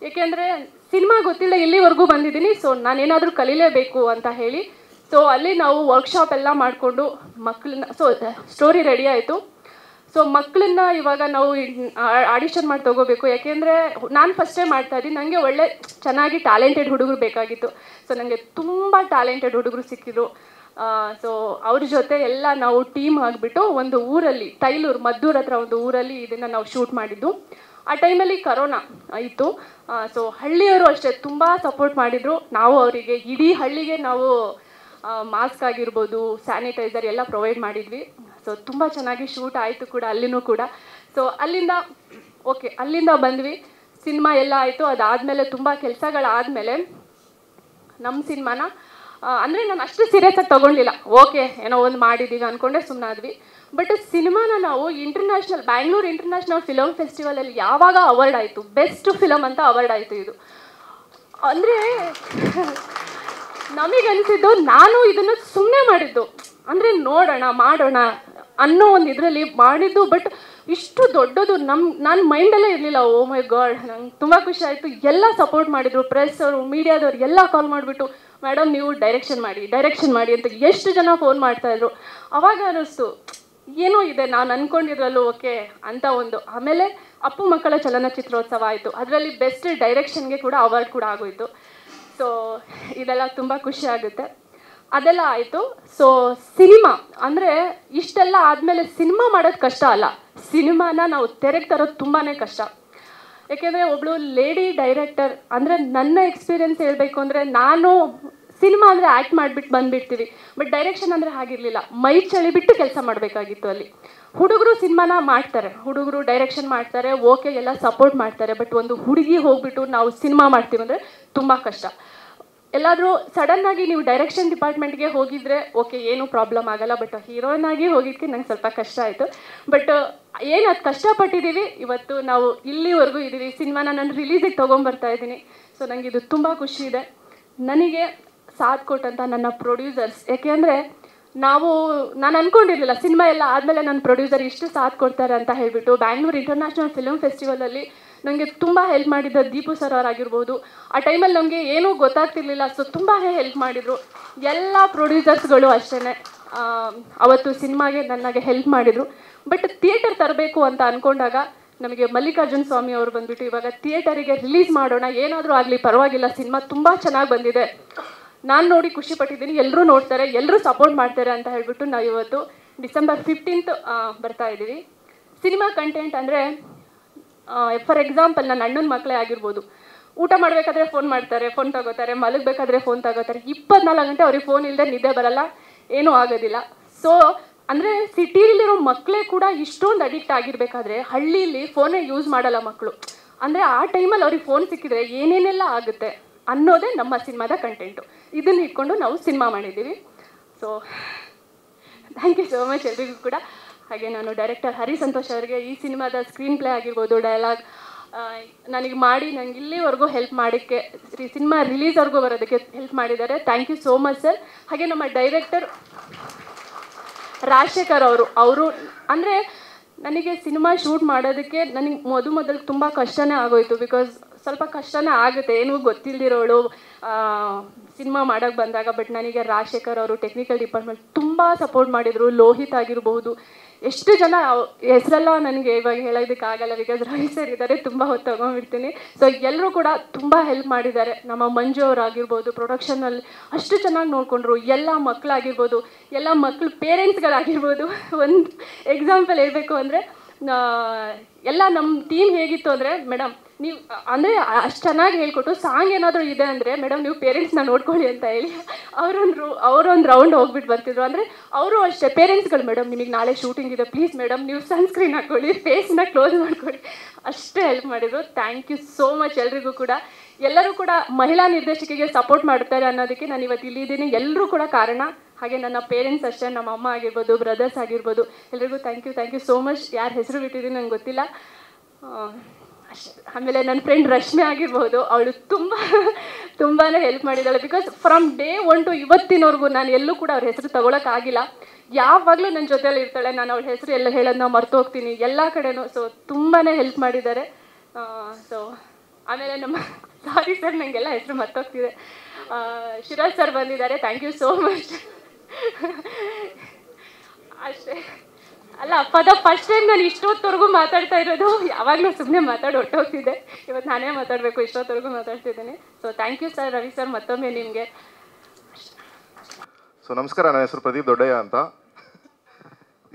ಏಕೆಂದರೆ ಸಿನಿಮಾ ಗೊತ್ತಿಲ್ಲ, ಇಲ್ಲಿವರೆಗೂ ಬಂದಿದ್ದೀನಿ. ಸೊ ನಾನೇನಾದರೂ ಕಲೀಲೇಬೇಕು ಅಂತ ಹೇಳಿ ಸೊ ಅಲ್ಲಿ ನಾವು ವರ್ಕ್ಶಾಪ್ ಎಲ್ಲ ಮಾಡಿಕೊಂಡು ಮಕ್ಕಳನ್ನ ಸೊ ಸ್ಟೋರಿ ರೆಡಿ ಆಯಿತು. ಸೊ ಮಕ್ಕಳನ್ನ ಇವಾಗ ನಾವು ಆಡಿಷನ್ ಮಾಡಿ ತಗೋಬೇಕು. ಯಾಕೆಂದರೆ ನಾನು ಫಸ್ಟೇ ಮಾಡ್ತಾ ಇದ್ದೀನಿ. ನನಗೆ ಒಳ್ಳೆ ಚೆನ್ನಾಗಿ ಟ್ಯಾಲೆಂಟೆಡ್ ಹುಡುಗರು ಬೇಕಾಗಿತ್ತು. ಸೊ ನನಗೆ ತುಂಬ ಟ್ಯಾಲೆಂಟೆಡ್ ಹುಡುಗರು ಸಿಕ್ಕಿದ್ರು. ಸೊ ಅವ್ರ ಜೊತೆ ಎಲ್ಲ ನಾವು ಟೀಮ್ ಆಗಿಬಿಟ್ಟು ಒಂದು ಊರಲ್ಲಿ, ತೈಲೂರು, ಮದ್ದೂರ್ ಹತ್ರ ಒಂದು ಊರಲ್ಲಿ ಇದನ್ನು ನಾವು ಶೂಟ್ ಮಾಡಿದ್ದು. ಆ ಟೈಮಲ್ಲಿ ಕರೋನಾ ಇತ್ತು. ಸೊ ಹಳ್ಳಿಯವರು ಅಷ್ಟೇ ತುಂಬ ಸಪೋರ್ಟ್ ಮಾಡಿದರು. ನಾವು ಅವರಿಗೆ ಇಡೀ ಹಳ್ಳಿಗೆ ನಾವು ಮಾಸ್ಕ್ ಆಗಿರ್ಬೋದು ಸ್ಯಾನಿಟೈಸರ್ ಎಲ್ಲ ಪ್ರೊವೈಡ್ ಮಾಡಿದ್ವಿ. ಸೊ ತುಂಬ ಚೆನ್ನಾಗಿ ಶೂಟ್ ಆಯಿತು ಕೂಡ ಅಲ್ಲಿನೂ ಕೂಡ. ಸೊ ಅಲ್ಲಿಂದ ಓಕೆ ಅಲ್ಲಿಂದ ಬಂದ್ವಿ. ಸಿನಿಮಾ ಎಲ್ಲ ಆಯಿತು. ಅದಾದಮೇಲೆ ತುಂಬ ಕೆಲಸಗಳಾದಮೇಲೆ ನಮ್ಮ ಸಿನಿಮಾನ ಅಂದರೆ ನಾನು ಅಷ್ಟು ಸೀರಿಯಸ್ಸಾಗಿ ತೊಗೊಂಡಿಲ್ಲ. ಓಕೆ ಏನೋ ಒಂದು ಮಾಡಿದ್ದೀವಿ ಅಂದ್ಕೊಂಡೆ ಸುಮ್ಮನಾದ್ವಿ ಬಟ್ ಸಿನಿಮಾನ ನಾವು ಇಂಟರ್ನ್ಯಾಷನಲ್ ಬ್ಯಾಂಗ್ಳೂರು ಇಂಟರ್ನ್ಯಾಷನಲ್ ಫಿಲಮ್ ಫೆಸ್ಟಿವಲಲ್ಲಿ ಯಾವಾಗ ಅವಾರ್ಡ್ ಆಯಿತು? ಬೆಸ್ಟ್ ಫಿಲಮ್ ಅಂತ ಅವಾರ್ಡ್ ಆಯಿತು ಇದು. ಅಂದರೆ ನಮಗನ್ಸಿದ್ದು ನಾನು ಇದನ್ನು ಸುಮ್ಮನೆ ಮಾಡಿದ್ದು. ಅಂದರೆ ನೋಡೋಣ, ಮಾಡೋಣ ಅನ್ನೋ ಒಂದು ಇದರಲ್ಲಿ ಮಾಡಿದ್ದು ಬಟ್ ಇಷ್ಟು ದೊಡ್ಡದು ನಮ್ಮ ನನ್ನ ಮೈಂಡಲ್ಲೇ ಇರಲಿಲ್ಲ. ಓ ಮೈ ಗಾಡ್ ನಂಗೆ ತುಂಬ ಖುಷಿ ಆಯಿತು. ಎಲ್ಲ ಸಪೋರ್ಟ್ ಮಾಡಿದರು. ಪ್ರೆಸ್ ಅವರು ಮೀಡಿಯಾದವ್ರು ಎಲ್ಲ ಕಾಲ್ ಮಾಡಿಬಿಟ್ಟು ಮೇಡಮ್ ನೀವು ಡೈರೆಕ್ಷನ್ ಮಾಡಿ ಡೈರೆಕ್ಷನ್ ಮಾಡಿ ಅಂತ ಎಷ್ಟು ಜನ ಫೋನ್ ಮಾಡ್ತಾಯಿದ್ರು ಅವಾಗ ಅನ್ನಿಸ್ತು, ಏನೋ ಇದೆ, ನಾನು ಅಂದ್ಕೊಂಡಿದ್ರಲ್ಲೂ ಓಕೆ ಅಂತ ಒಂದು. ಆಮೇಲೆ ಅಪ್ಪು ಮಕ್ಕಳ ಚಲನಚಿತ್ರೋತ್ಸವ ಆಯಿತು. ಅದರಲ್ಲಿ ಬೆಸ್ಟ್ ಡೈರೆಕ್ಷನ್ಗೆ ಕೂಡ ಅವಾರ್ಡ್ ಕೂಡ ಆಗೋಯ್ತು. ಸೊ ಇದೆಲ್ಲ ತುಂಬ ಖುಷಿ ಆಗುತ್ತೆ. ಅದೆಲ್ಲ ಆಯಿತು. ಸೊ ಸಿನಿಮಾ ಅಂದರೆ ಇಷ್ಟೆಲ್ಲ ಆದಮೇಲೆ ಸಿನಿಮಾ ಮಾಡೋದು ಕಷ್ಟ ಅಲ್ಲ. ಸಿನಿಮಾನ ನಾವು ತೆರೆಗೆ ತರೋದು ತುಂಬಾ ಕಷ್ಟ. ಏಕೆಂದರೆ ಒಬ್ಬಳು ಲೇಡಿ ಡೈರೆಕ್ಟರ್ ಅಂದರೆ ನನ್ನ ಎಕ್ಸ್ಪೀರಿಯೆನ್ಸ್ ಹೇಳಬೇಕು ಅಂದರೆ ನಾನು ಸಿನಿಮಾ ಅಂದರೆ ಆ್ಯಕ್ಟ್ ಮಾಡಿಬಿಟ್ಟು ಬಂದುಬಿಡ್ತೀವಿ. ಬಟ್ ಡೈರೆಕ್ಷನ್ ಅಂದರೆ ಹಾಗಿರಲಿಲ್ಲ. ಮೈ ಚಳಿ ಬಿಟ್ಟು ಕೆಲಸ ಮಾಡಬೇಕಾಗಿತ್ತು ಅಲ್ಲಿ. ಹುಡುಗರು ಸಿನಿಮಾನ ಮಾಡ್ತಾರೆ. ಹುಡುಗರು ಡೈರೆಕ್ಷನ್ ಮಾಡ್ತಾರೆ. ಓಕೆ ಎಲ್ಲ ಸಪೋರ್ಟ್ ಮಾಡ್ತಾರೆ. ಬಟ್ ಒಂದು ಹುಡುಗಿ ಹೋಗ್ಬಿಟ್ಟು ನಾವು ಸಿನಿಮಾ ಮಾಡ್ತೀವಿ ಅಂದರೆ ತುಂಬ ಕಷ್ಟ. ಎಲ್ಲಾದರೂ ಸಡನ್ನಾಗಿ ನೀವು ಡೈರೆಕ್ಷನ್ ಡಿಪಾರ್ಟ್ಮೆಂಟ್ಗೆ ಹೋಗಿದ್ರೆ ಓಕೆ ಏನೂ ಪ್ರಾಬ್ಲಮ್ ಆಗಲ್ಲ ಬಟ್ ಹೀರೋಯಿನ್ ಆಗಿ ಹೋಗಿದ್ದಕ್ಕೆ ನಂಗೆ ಸ್ವಲ್ಪ ಕಷ್ಟ ಆಯಿತು. ಬಟ್ ಏನು ಅದು ಕಷ್ಟಪಟ್ಟಿದ್ದೀವಿ ಇವತ್ತು ನಾವು ಇಲ್ಲಿವರೆಗೂ ಇದ್ದೀವಿ ಸಿನಿಮಾನ ನಾನು ರಿಲೀಸಿಗೆ ತೊಗೊಂಬರ್ತಾ ಇದ್ದೀನಿ. ಸೊ ನನಗೆ ಇದು ತುಂಬ ಖುಷಿ ಇದೆ. ನನಗೆ ಸಾಥ್ ಕೊಟ್ಟಂಥ ನನ್ನ ಪ್ರೊಡ್ಯೂಸರ್ಸ್ ಯಾಕೆಂದರೆ ನಾವು, ನಾನು ಅಂದ್ಕೊಂಡಿರಲಿಲ್ಲ ಸಿನಿಮಾ ಎಲ್ಲ ಆದಮೇಲೆ ನನ್ನ ಪ್ರೊಡ್ಯೂಸರ್ ಇಷ್ಟು ಸಾಥ್ ಕೊಡ್ತಾರೆ ಅಂತ ಹೇಳಿಬಿಟ್ಟು ಬ್ಯಾಂಗ್ಳೂರು ಇಂಟರ್ನ್ಯಾಷನಲ್ ಫಿಲ್ಮ್ ಫೆಸ್ಟಿವಲಲ್ಲಿ ನನಗೆ ತುಂಬ ಹೆಲ್ಪ್ ಮಾಡಿದ್ದ ದೀಪು ಸರ್ ಅವರಾಗಿರ್ಬೋದು. ಆ ಟೈಮಲ್ಲಿ ನಮಗೆ ಏನೂ ಗೊತ್ತಾಗ್ತಿರ್ಲಿಲ್ಲ ಸೊ ತುಂಬ ಹೆಲ್ಪ್ ಮಾಡಿದರು. ಎಲ್ಲ ಪ್ರೊಡ್ಯೂಸರ್ಸ್ಗಳು ಅಷ್ಟೇ ಅವತ್ತು ಸಿನಿಮಾಗೆ ನನಗೆ ಹೆಲ್ಪ್ ಮಾಡಿದರು. ಬಟ್ ಥಿಯೇಟರ್ ತರಬೇಕು ಅಂತ ಅಂದ್ಕೊಂಡಾಗ ನಮಗೆ ಮಲ್ಲಿಕಾರ್ಜುನ್ ಸ್ವಾಮಿ ಅವರು ಬಂದ್ಬಿಟ್ಟು ಇವಾಗ ಥಿಯೇಟರಿಗೆ ರಿಲೀಸ್ ಮಾಡೋಣ, ಏನಾದರೂ ಆಗಲಿ ಪರವಾಗಿಲ್ಲ, ಸಿನಿಮಾ ತುಂಬ ಚೆನ್ನಾಗಿ ಬಂದಿದೆ. ನಾನು ನೋಡಿ ಖುಷಿ ಪಟ್ಟಿದ್ದೀನಿ ಎಲ್ಲರೂ ನೋಡ್ತಾರೆ ಎಲ್ಲರೂ ಸಪೋರ್ಟ್ ಮಾಡ್ತಾರೆ ಅಂತ ಹೇಳ್ಬಿಟ್ಟು ನಾವು ಇವತ್ತು ಡಿಸೆಂಬರ್ ಫಿಫ್ಟೀನ್ತ್ ಬರ್ತಾ ಇದ್ದೀವಿ ಸಿನಿಮಾ ಕಂಟೆಂಟ್ ಅಂದರೆ ಫಾರ್ ಎಕ್ಸಾಂಪಲ್ ನನ್ನ ಅಣ್ಣನ ಮಕ್ಕಳೇ ಆಗಿರ್ಬೋದು. ಊಟ ಮಾಡಬೇಕಾದ್ರೆ ಫೋನ್ ಮಾಡ್ತಾರೆ ಫೋನ್ ತಗೋತಾರೆ, ಮಲಗಬೇಕಾದ್ರೆ ಫೋನ್ ತಗೋತಾರೆ. ಇಪ್ಪತ್ನಾಲ್ಕು ಗಂಟೆ ಅವ್ರಿಗೆ ಫೋನ್ ಇಲ್ಲದೆ ನಿದ್ದೆ ಬರಲ್ಲ, ಏನೂ ಆಗೋದಿಲ್ಲ. ಸೊ ಅಂದರೆ ಸಿಟಿಲಿರೋ ಮಕ್ಕಳೇ ಕೂಡ ಇಷ್ಟೊಂದು ಅಡಿಕ್ಟ್ ಆಗಿರಬೇಕಾದ್ರೆ ಹಳ್ಳಿಲಿ ಫೋನೇ ಯೂಸ್ ಮಾಡಲ್ಲ ಮಕ್ಕಳು ಅಂದರೆ ಆ ಟೈಮಲ್ಲಿ ಅವ್ರಿಗೆ ಫೋನ್ ಸಿಕ್ಕಿದ್ರೆ ಏನೇನೆಲ್ಲ ಆಗುತ್ತೆ ಅನ್ನೋದೇ ನಮ್ಮ ಸಿನಿಮಾದ ಕಂಟೆಂಟು ಇದನ್ನ ಇಟ್ಕೊಂಡು ನಾವು ಸಿನಿಮಾ ಮಾಡಿದ್ದೀವಿ. So thank you so much ಎಲ್ರಿಗೂ ಕೂಡ. ಹಾಗೆ ನಾನು ಡೈರೆಕ್ಟರ್ ಹರಿ ಸಂತೋಷ್ ಅವರಿಗೆ ಈ ಸಿನಿಮಾದ ಸ್ಕ್ರೀನ್ ಪ್ಲೇ ಆಗಿರ್ಬೋದು ಡೈಲಾಗ್ ನನಗೆ ಮಾಡಿ ನನಗೆ ಇಲ್ಲಿವರೆಗೂ ಹೆಲ್ಪ್ ಮಾಡೋಕ್ಕೆ ಸಿನಿಮಾ ರಿಲೀಸ್ವರೆಗೂ ಬರೋದಕ್ಕೆ ಹೆಲ್ಪ್ ಮಾಡಿದ್ದಾರೆ. Thank you so much sir ಹಾಗೆ ನಮ್ಮ ಡೈರೆಕ್ಟರ್ ರಾಜಶೇಖರ್ ಅವರು ಅವರು ಅಂದರೆ ನನಗೆ ಸಿನಿಮಾ ಶೂಟ್ ಮಾಡೋದಕ್ಕೆ ನನಗೆ ಮೊದಲು ಮೊದಲು ತುಂಬ ಕಷ್ಟನೇ ಆಗೋಯಿತು ಬಿಕಾಸ್ ಸ್ವಲ್ಪ ಕಷ್ಟನೇ ಆಗುತ್ತೆ. ಏನೂ ಗೊತ್ತಿಲ್ಲದಿರೋಳು ಸಿನಿಮಾ ಮಾಡೋಕ್ಕೆ ಬಂದಾಗ, ಬಟ್ ನನಗೆ ರಾಜಶೇಖರ್ ಅವರು ಟೆಕ್ನಿಕಲ್ ಡಿಪಾರ್ಟ್ಮೆಂಟ್ ತುಂಬ ಸಪೋರ್ಟ್ ಮಾಡಿದರು. ಲೋಹಿತ್ ಆಗಿರಬಹುದು. ಎಷ್ಟು ಜನ ಹೆಸರೆಲ್ಲ ನನಗೆ ಇವಾಗ ಹೇಳೋದಕ್ಕಾಗಲ್ಲ ಬಿಕಾಸ್ ರವಿ ಸರ್ ಇದ್ದಾರೆ, ತುಂಬ ಹೊತ್ತು ತಗೊಂಡ್ಬಿಡ್ತೀನಿ. ಸೊ ಎಲ್ಲರೂ ಕೂಡ ತುಂಬ ಹೆಲ್ಪ್ ಮಾಡಿದ್ದಾರೆ. ನಮ್ಮ ಮಂಜು ಅವರಾಗಿರ್ಬೋದು ಪ್ರೊಡಕ್ಷನಲ್ಲಿ ಅಷ್ಟು ಚೆನ್ನಾಗಿ ನೋಡಿಕೊಂಡ್ರು. ಎಲ್ಲ ಮಕ್ಕಳಾಗಿರ್ಬೋದು ಎಲ್ಲ ಮಕ್ಕಳು ಪೇರೆಂಟ್ಸ್ಗಳಾಗಿರ್ಬೋದು ಒಂದು ಎಕ್ಸಾಂಪಲ್ ಹೇಳಬೇಕು ಅಂದರೆ ಎಲ್ಲ ನಮ್ಮ ಟೀಮ್ ಹೇಗಿತ್ತು ಅಂದರೆ ಮೇಡಮ್ ನೀವು, ಅಂದರೆ ಅಷ್ಟು ಚೆನ್ನಾಗಿ ಹೇಳ್ಕೊಟ್ಟು ಸಾಂಗ್ ಏನಾದರೂ ಇದೆ ಅಂದರೆ ಮೇಡಮ್ ನೀವು ಪೇರೆಂಟ್ಸ್ನ ನೋಡ್ಕೊಳ್ಳಿ ಅಂತ ಹೇಳಿ ಅವರೊಂದು ಅವರೊಂದು ರೌಂಡ್ ಹೋಗ್ಬಿಟ್ಟು ಬರ್ತಿದ್ರು. ಅಂದರೆ ಅವರು ಅಷ್ಟೇ ಪೇರೆಂಟ್ಸ್ಗಳು ಮೇಡಮ್ ನಿಮಗೆ ನಾಳೆ ಶೂಟಿಂಗ್ ಇದೆ. ಪ್ಲೀಸ್ ಮೇಡಮ್ ನೀವು ಸನ್ಸ್ಕ್ರೀನ್ ಹಾಕ್ಕೊಳ್ಳಿ ಫೇಸ್ನ ಕ್ಲೋಸ್ ಮಾಡ್ಕೊಳ್ಳಿ. ಅಷ್ಟೇ ಹೆಲ್ಪ್ ಮಾಡಿದ್ರು. ಥ್ಯಾಂಕ್ ಯು ಸೋ ಮಚ್ ಎಲ್ರಿಗೂ ಕೂಡ. ಎಲ್ಲರೂ ಕೂಡ ಮಹಿಳಾ ನಿರ್ದೇಶಕಿಗೆ ಸಪೋರ್ಟ್ ಮಾಡ್ತಾರೆ ಅನ್ನೋದಕ್ಕೆ ನಾನು ಇವತ್ತು ಇಲ್ಲಿದ್ದೀನಿ ಎಲ್ಲರೂ ಕೂಡ ಕಾರಣ. ಹಾಗೆ ನನ್ನ ಪೇರೆಂಟ್ಸ್ ಅಷ್ಟೇ, ನಮ್ಮ ಅಮ್ಮ ಆಗಿರ್ಬೋದು ಬ್ರದರ್ಸ್ ಆಗಿರ್ಬೋದು, ಎಲ್ರಿಗೂ thank you thank you so much ಯಾರು ಹೆಸರು ಬಿಟ್ಟಿದ್ದೀನಿ ನಂಗೆ ಗೊತ್ತಿಲ್ಲ. ಆಮೇಲೆ ನನ್ನ ಫ್ರೆಂಡ್ ರಶ್ಮಿ ಆಗಿರ್ಬೋದು ಅವಳು ತುಂಬ ತುಂಬಾ ಹೆಲ್ಪ್ ಮಾಡಿದ್ದಾಳೆ. Because from day one to ಇವತ್ತಿನವರೆಗೂ ನಾನು ಎಲ್ಲೂ ಕೂಡ ಅವ್ರ ಹೆಸರು ತಗೊಳಕ್ಕಾಗಿಲ್ಲ ಯಾವಾಗಲೂ ನನ್ನ ಜೊತೆಯಲ್ಲಿ ಇರ್ತಾಳೆ. ನಾನು ಅವಳ ಹೆಸರು ಎಲ್ಲ ಹೇಳೋದನ್ನ ಮರ್ತು ಹೋಗ್ತೀನಿ. ಎಲ್ಲ ಕಡೆನೂ. ಸೊ ತುಂಬಾ ಹೆಲ್ಪ್ ಮಾಡಿದ್ದಾರೆ. ಸೊ ಆಮೇಲೆ ನಮ್ಮ ಸಾರಿ ಸರ್ ನನಗೆಲ್ಲ ಹೆಸರು ಮರ್ತೋಗ್ತಿದೆ. ಶಿರಾಜ್ ಸರ್ ಬಂದಿದ್ದಾರೆ. ಥ್ಯಾಂಕ್ ಯು ಸೋ ಮಚ್ ಅಷ್ಟೇ. ಅಲ್ಲ ಫಾರ್ ಫಸ್ಟ್ ಟೈಮ್ ನಾನು ಇಷ್ಟೊತ್ತವರೆಗೂ ಮಾತಾಡ್ತಾ ಇರೋದು. ಯಾವಾಗಲೂ ಸುಮ್ಮನೆ ಮಾತಾಡಿ ಹೊಟ್ಟೋಗ್ತಿದ್ದೆ ಇವತ್ತು ನಾನೇ ಮಾತಾಡಬೇಕು, ಇಷ್ಟೊತ್ತವರೆಗೂ ಮಾತಾಡ್ತಿದ್ದೀನಿ so thank you sir Ravi sir ಮತ್ತೊಮ್ಮೆ ನಿಮಗೆ. ಸೊ ನಮಸ್ಕಾರ, ನನ್ನ ಹೆಸರು ಪ್ರದೀಪ್ ದೊಡ್ಡಯ್ಯ ಅಂತ.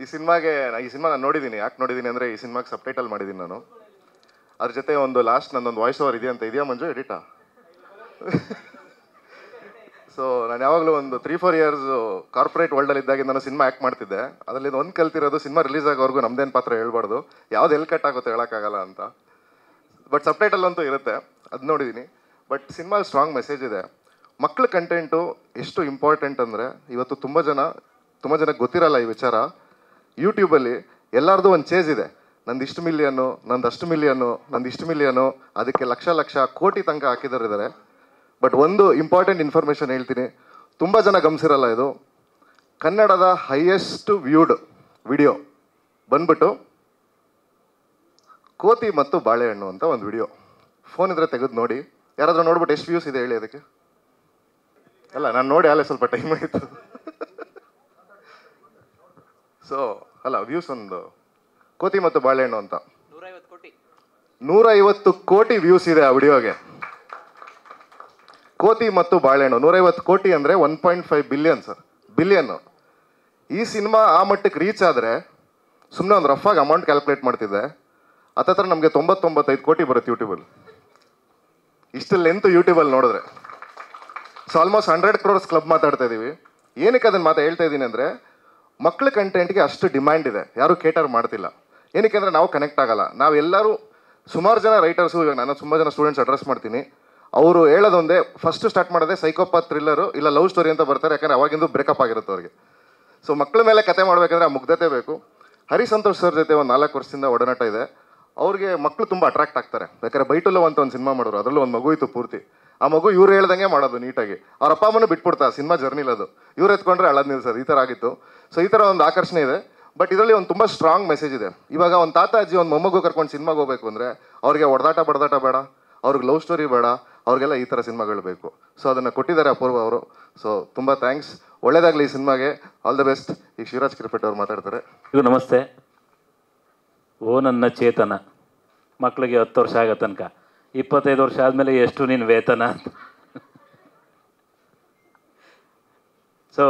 ಈ ಸಿನಿಮಾಗೆ, ಈ ಸಿನಿಮಾ ನಾನು ನೋಡಿದ್ದೀನಿ ಯಾಕೆ ನೋಡಿದ್ದೀನಿ ಅಂದರೆ ಈ ಸಿನಿಮಾಗೆ ಸಬ್ಟೈಟಲ್ ಮಾಡಿದ್ದೀನಿ ನಾನು. ಅದ್ರ ಜೊತೆ ಒಂದು ಲಾಸ್ಟ್ ನನ್ನೊಂದು ವಾಯ್ಸ್ ಓವರ್ ಇದೆ ಅಂತ ಇದೆಯಾ ಮಂಜು ಎಡಿಟಾ ಸೊ ನಾನು ಯಾವಾಗಲೂ ಒಂದು ತ್ರೀ ಫೋರ್ ಇಯರ್ಸ್ ಕಾರ್ಪೊರೇಟ್ ವರ್ಲ್ಡಲ್ಲಿ ಇದ್ದಾಗಿ ನಾನು ಸಿನಿಮಾ ಆ್ಯಕ್ಟ್ ಮಾಡ್ತಿದ್ದೆ. ಅದರಲ್ಲಿ ಒಂದು ಕಲ್ತಿರೋದು ಸಿನಿಮಾ ರಿಲೀಸ್ ಆಗೋವರೆಗೂ ನಮ್ದೇನು ಪಾತ್ರ ಹೇಳ್ಬಾರ್ದು. ಯಾವ್ದು ಎಲ್ಲಿ ಕಟ್ ಆಗುತ್ತೆ ಹೇಳೋಕ್ಕಾಗಲ್ಲ ಅಂತ. ಬಟ್ ಸಪ್ರೇಟಲ್ಲಂತೂ ಇರುತ್ತೆ. ಅದು ನೋಡಿದ್ದೀನಿ ಬಟ್ ಸಿನಿಮಾ ಸ್ಟ್ರಾಂಗ್ ಮೆಸೇಜ್ ಇದೆ. ಮಕ್ಕಳ ಕಂಟೆಂಟು ಎಷ್ಟು ಇಂಪಾರ್ಟೆಂಟ್ ಅಂದರೆ, ಇವತ್ತು ತುಂಬ ಜನ, ತುಂಬ ಜನಕ್ಕೆ ಗೊತ್ತಿರಲ್ಲ ಈ ವಿಚಾರ. ಯೂಟ್ಯೂಬಲ್ಲಿ ಎಲ್ಲರದು ಒಂದು ಚೇಜ್ ಇದೆ. ನಂದು ಇಷ್ಟು ಮಿಲಿಯನ್ನು ನಂದು ಅಷ್ಟು ಮಿಲಿಯನ್ನು ನಂದು ಇಷ್ಟು ಮಿಲಿಯನ್ನು ಅದಕ್ಕೆ ಲಕ್ಷ ಲಕ್ಷ ಕೋಟಿ ತನಕ ಹಾಕಿದ್ದಾರೆ ಇದ್ದಾರೆ ಬಟ್ ಒಂದು ಇಂಪಾರ್ಟೆಂಟ್ ಇನ್ಫಾರ್ಮೇಷನ್ ಹೇಳ್ತೀನಿ. ತುಂಬ ಜನ ಗಮನಿಸಿರಲ್ಲ ಇದು. ಕನ್ನಡದ ಹೈಯೆಸ್ಟ್ ವ್ಯೂಡ್ ವಿಡಿಯೋ ಬಂದ್ಬಿಟ್ಟು ಕೋತಿ ಮತ್ತು ಬಾಳೆಹಣ್ಣು ಅಂತ ಒಂದು ವಿಡಿಯೋ ಫೋನ್ ಇದ್ರೆ ತೆಗೆದು ನೋಡಿ. ಯಾರಾದರೂ ನೋಡ್ಬಿಟ್ಟು ಎಷ್ಟು ವ್ಯೂಸ್ ಇದೆ ಹೇಳಿ ಅದಕ್ಕೆ. ಅಲ್ಲ ನಾನು ನೋಡಿ ಅಲ್ಲೇ ಸ್ವಲ್ಪ ಟೈಮ್ ಆಯಿತು. ಸೊ ಅಲ್ಲ ವ್ಯೂಸ್ ಒಂದು. ಕೋತಿ ಮತ್ತು ಬಾಳೆಹಣ್ಣು ಅಂತ. ನೂರೈವತ್ತು ಕೋಟಿ. ವ್ಯೂಸ್ ಇದೆ ಆ ವಿಡಿಯೋಗೆ ಕೋತಿ ಮತ್ತು ಬಾಳೆಹಣ್ಣು. ನೂರೈವತ್ತು ಕೋಟಿ ಅಂದರೆ one point five billion sir billion ಈ ಸಿನಿಮಾ ಆ ಮಟ್ಟಕ್ಕೆ ರೀಚ್ ಆದರೆ ಸುಮ್ಮನೆ ಒಂದು ರಫಾಗಿ ಅಮೌಂಟ್ ಕ್ಯಾಲ್ಕುಲೇಟ್ ಮಾಡ್ತಿದ್ದೆ. ಹತ್ತತ್ರ ನಮಗೆ ತೊಂಬತ್ತೊಂಬತ್ತೈದು ಕೋಟಿ ಬರುತ್ತೆ ಯೂಟ್ಯೂಬಲ್ಲಿ ಇಷ್ಟು ಲೆಂತ್ ಯೂಟ್ಯೂಬಲ್ಲಿ ನೋಡಿದ್ರೆ. So almost hundred crores club ಮಾತಾಡ್ತಾ ಇದ್ದೀವಿ ಏನಕ್ಕೆ ಅದನ್ನು ಮಾತಾ ಹೇಳ್ತಾ ಇದ್ದೀನಿ ಅಂದರೆ ಮಕ್ಕಳ ಕಂಟೆಂಟ್ಗೆ ಅಷ್ಟು ಡಿಮ್ಯಾಂಡ್ ಇದೆ. ಯಾರೂ ಕೇಟರ್ ಮಾಡ್ತಿಲ್ಲ. ಏನಕ್ಕೆ ಅಂದರೆ ನಾವು ಕನೆಕ್ಟ್ ಆಗಲ್ಲ. ನಾವೆಲ್ಲರೂ ಸುಮಾರು ಜನ ರೈಟರ್ಸು ಇವಾಗ ನಾನು ತುಂಬ ಜನ ಸ್ಟೂಡೆಂಟ್ಸ್ ಅಡ್ರೆಸ್ ಮಾಡ್ತೀನಿ. ಅವರು ಹೇಳೋದೊಂದೇ ಫಸ್ಟ್ ಸ್ಟಾರ್ಟ್ ಮಾಡೋದೇ ಸೈಕೋಪಾತ್ ಥ್ರಿಲ್ಲರು ಇಲ್ಲ ಲವ್ ಸ್ಟೋರಿ ಅಂತ ಬರ್ತಾರೆ, ಯಾಕಂದರೆ ಅವಾಗಿಂದು ಬ್ರೇಕಪ್ ಆಗಿರುತ್ತೆ ಅವ್ರಿಗೆ. ಸೊ ಮಕ್ಕಳ ಮೇಲೆ ಕತೆ ಮಾಡಬೇಕಂದ್ರೆ ಆ ಮುಗ್ಧತೆ ಬೇಕು. ಹರಿ ಸಂತೋಷ್ ಸರ್ ಜೊತೆ ಒಂದು ನಾಲ್ಕು ವರ್ಷದಿಂದ ಒಡನಾಟ ಇದೆ. ಅವ್ರಿಗೆ ಮಕ್ಕಳು ತುಂಬ ಅಟ್ರಾಕ್ಟ್ ಆಗ್ತಾರೆ. ಯಾಕಂದರೆ ಬೈಟುಲ್ಲ ಅಂತ ಒಂದು ಸಿನಿಮಾ ಮಾಡೋರು, ಅದರಲ್ಲೂ ಒಂದು ಮಗು ಇತ್ತು ಪೂರ್ತಿ. ಆ ಮಗು ಇವ್ರು ಹೇಳ್ದಂಗೆ ಮಾಡೋದು ನೀಟಾಗಿ. ಅವ್ರ ಅಪ್ಪ ಅಮ್ಮನೂ ಬಿಟ್ಬಿಡ್ತಾ ಸಿನಿಮಾ ಜರ್ನಿಲ್ ಅದು ಇವ್ರು ಎತ್ಕೊಂಡ್ರೆ ಅಳದ್ ನಿಲ್ಸೋದು ಈ ಥರ ಆಗಿತ್ತು. ಸೊ ಈ ಥರ ಒಂದು ಆಕರ್ಷಣೆ ಇದೆ. ಬಟ್ ಇದರಲ್ಲಿ ಒಂದು ತುಂಬ ಸ್ಟ್ರಾಂಗ್ ಮೆಸೇಜ್ ಇದೆ. ಇವಾಗ ಒಂದು ತಾತ, ಅಜ್ಜಿ ಒಂದು ಮೊಮ್ಮಗು ಕರ್ಕೊಂಡು ಸಿನಿಮಾಗೆ ಹೋಗಬೇಕು ಅಂದರೆ ಅವ್ರಿಗೆ ಹೊಡೆದಾಟ, ಬಡದಾಟ ಬೇಡ. ಅವ್ರಿಗೆ ಲವ್ ಸ್ಟೋರಿ ಬೇಡ. ಅವ್ರಿಗೆಲ್ಲ ಈ ಥರ ಸಿನಿಮಾಗಳು ಬೇಕು. ಸೊ ಅದನ್ನು ಕೊಟ್ಟಿದ್ದಾರೆ ಅಪೂರ್ವ ಅವರು. ಸೊ ತುಂಬ ಥ್ಯಾಂಕ್ಸ್ ಒಳ್ಳೇದಾಗಲಿ ಈ ಸಿನಿಮಾಗೆ. ಆಲ್ ದ ಬೆಸ್ಟ್ ಈಗ ಶಿವರಾಜ್ ಕ್ರಿಕೆಟ್ ಅವ್ರು ಮಾತಾಡ್ತಾರೆ. ಇದು ನಮಸ್ತೆ. ಓ ನನ್ನ ಚೇತನ. ಮಕ್ಕಳಿಗೆ ಹತ್ತು ವರ್ಷ ಆಗೋ ತನಕ. ಇಪ್ಪತ್ತೈದು ವರ್ಷ ಆದಮೇಲೆ ಎಷ್ಟು ನಿನ್ನ ವೇತನ ಸೊ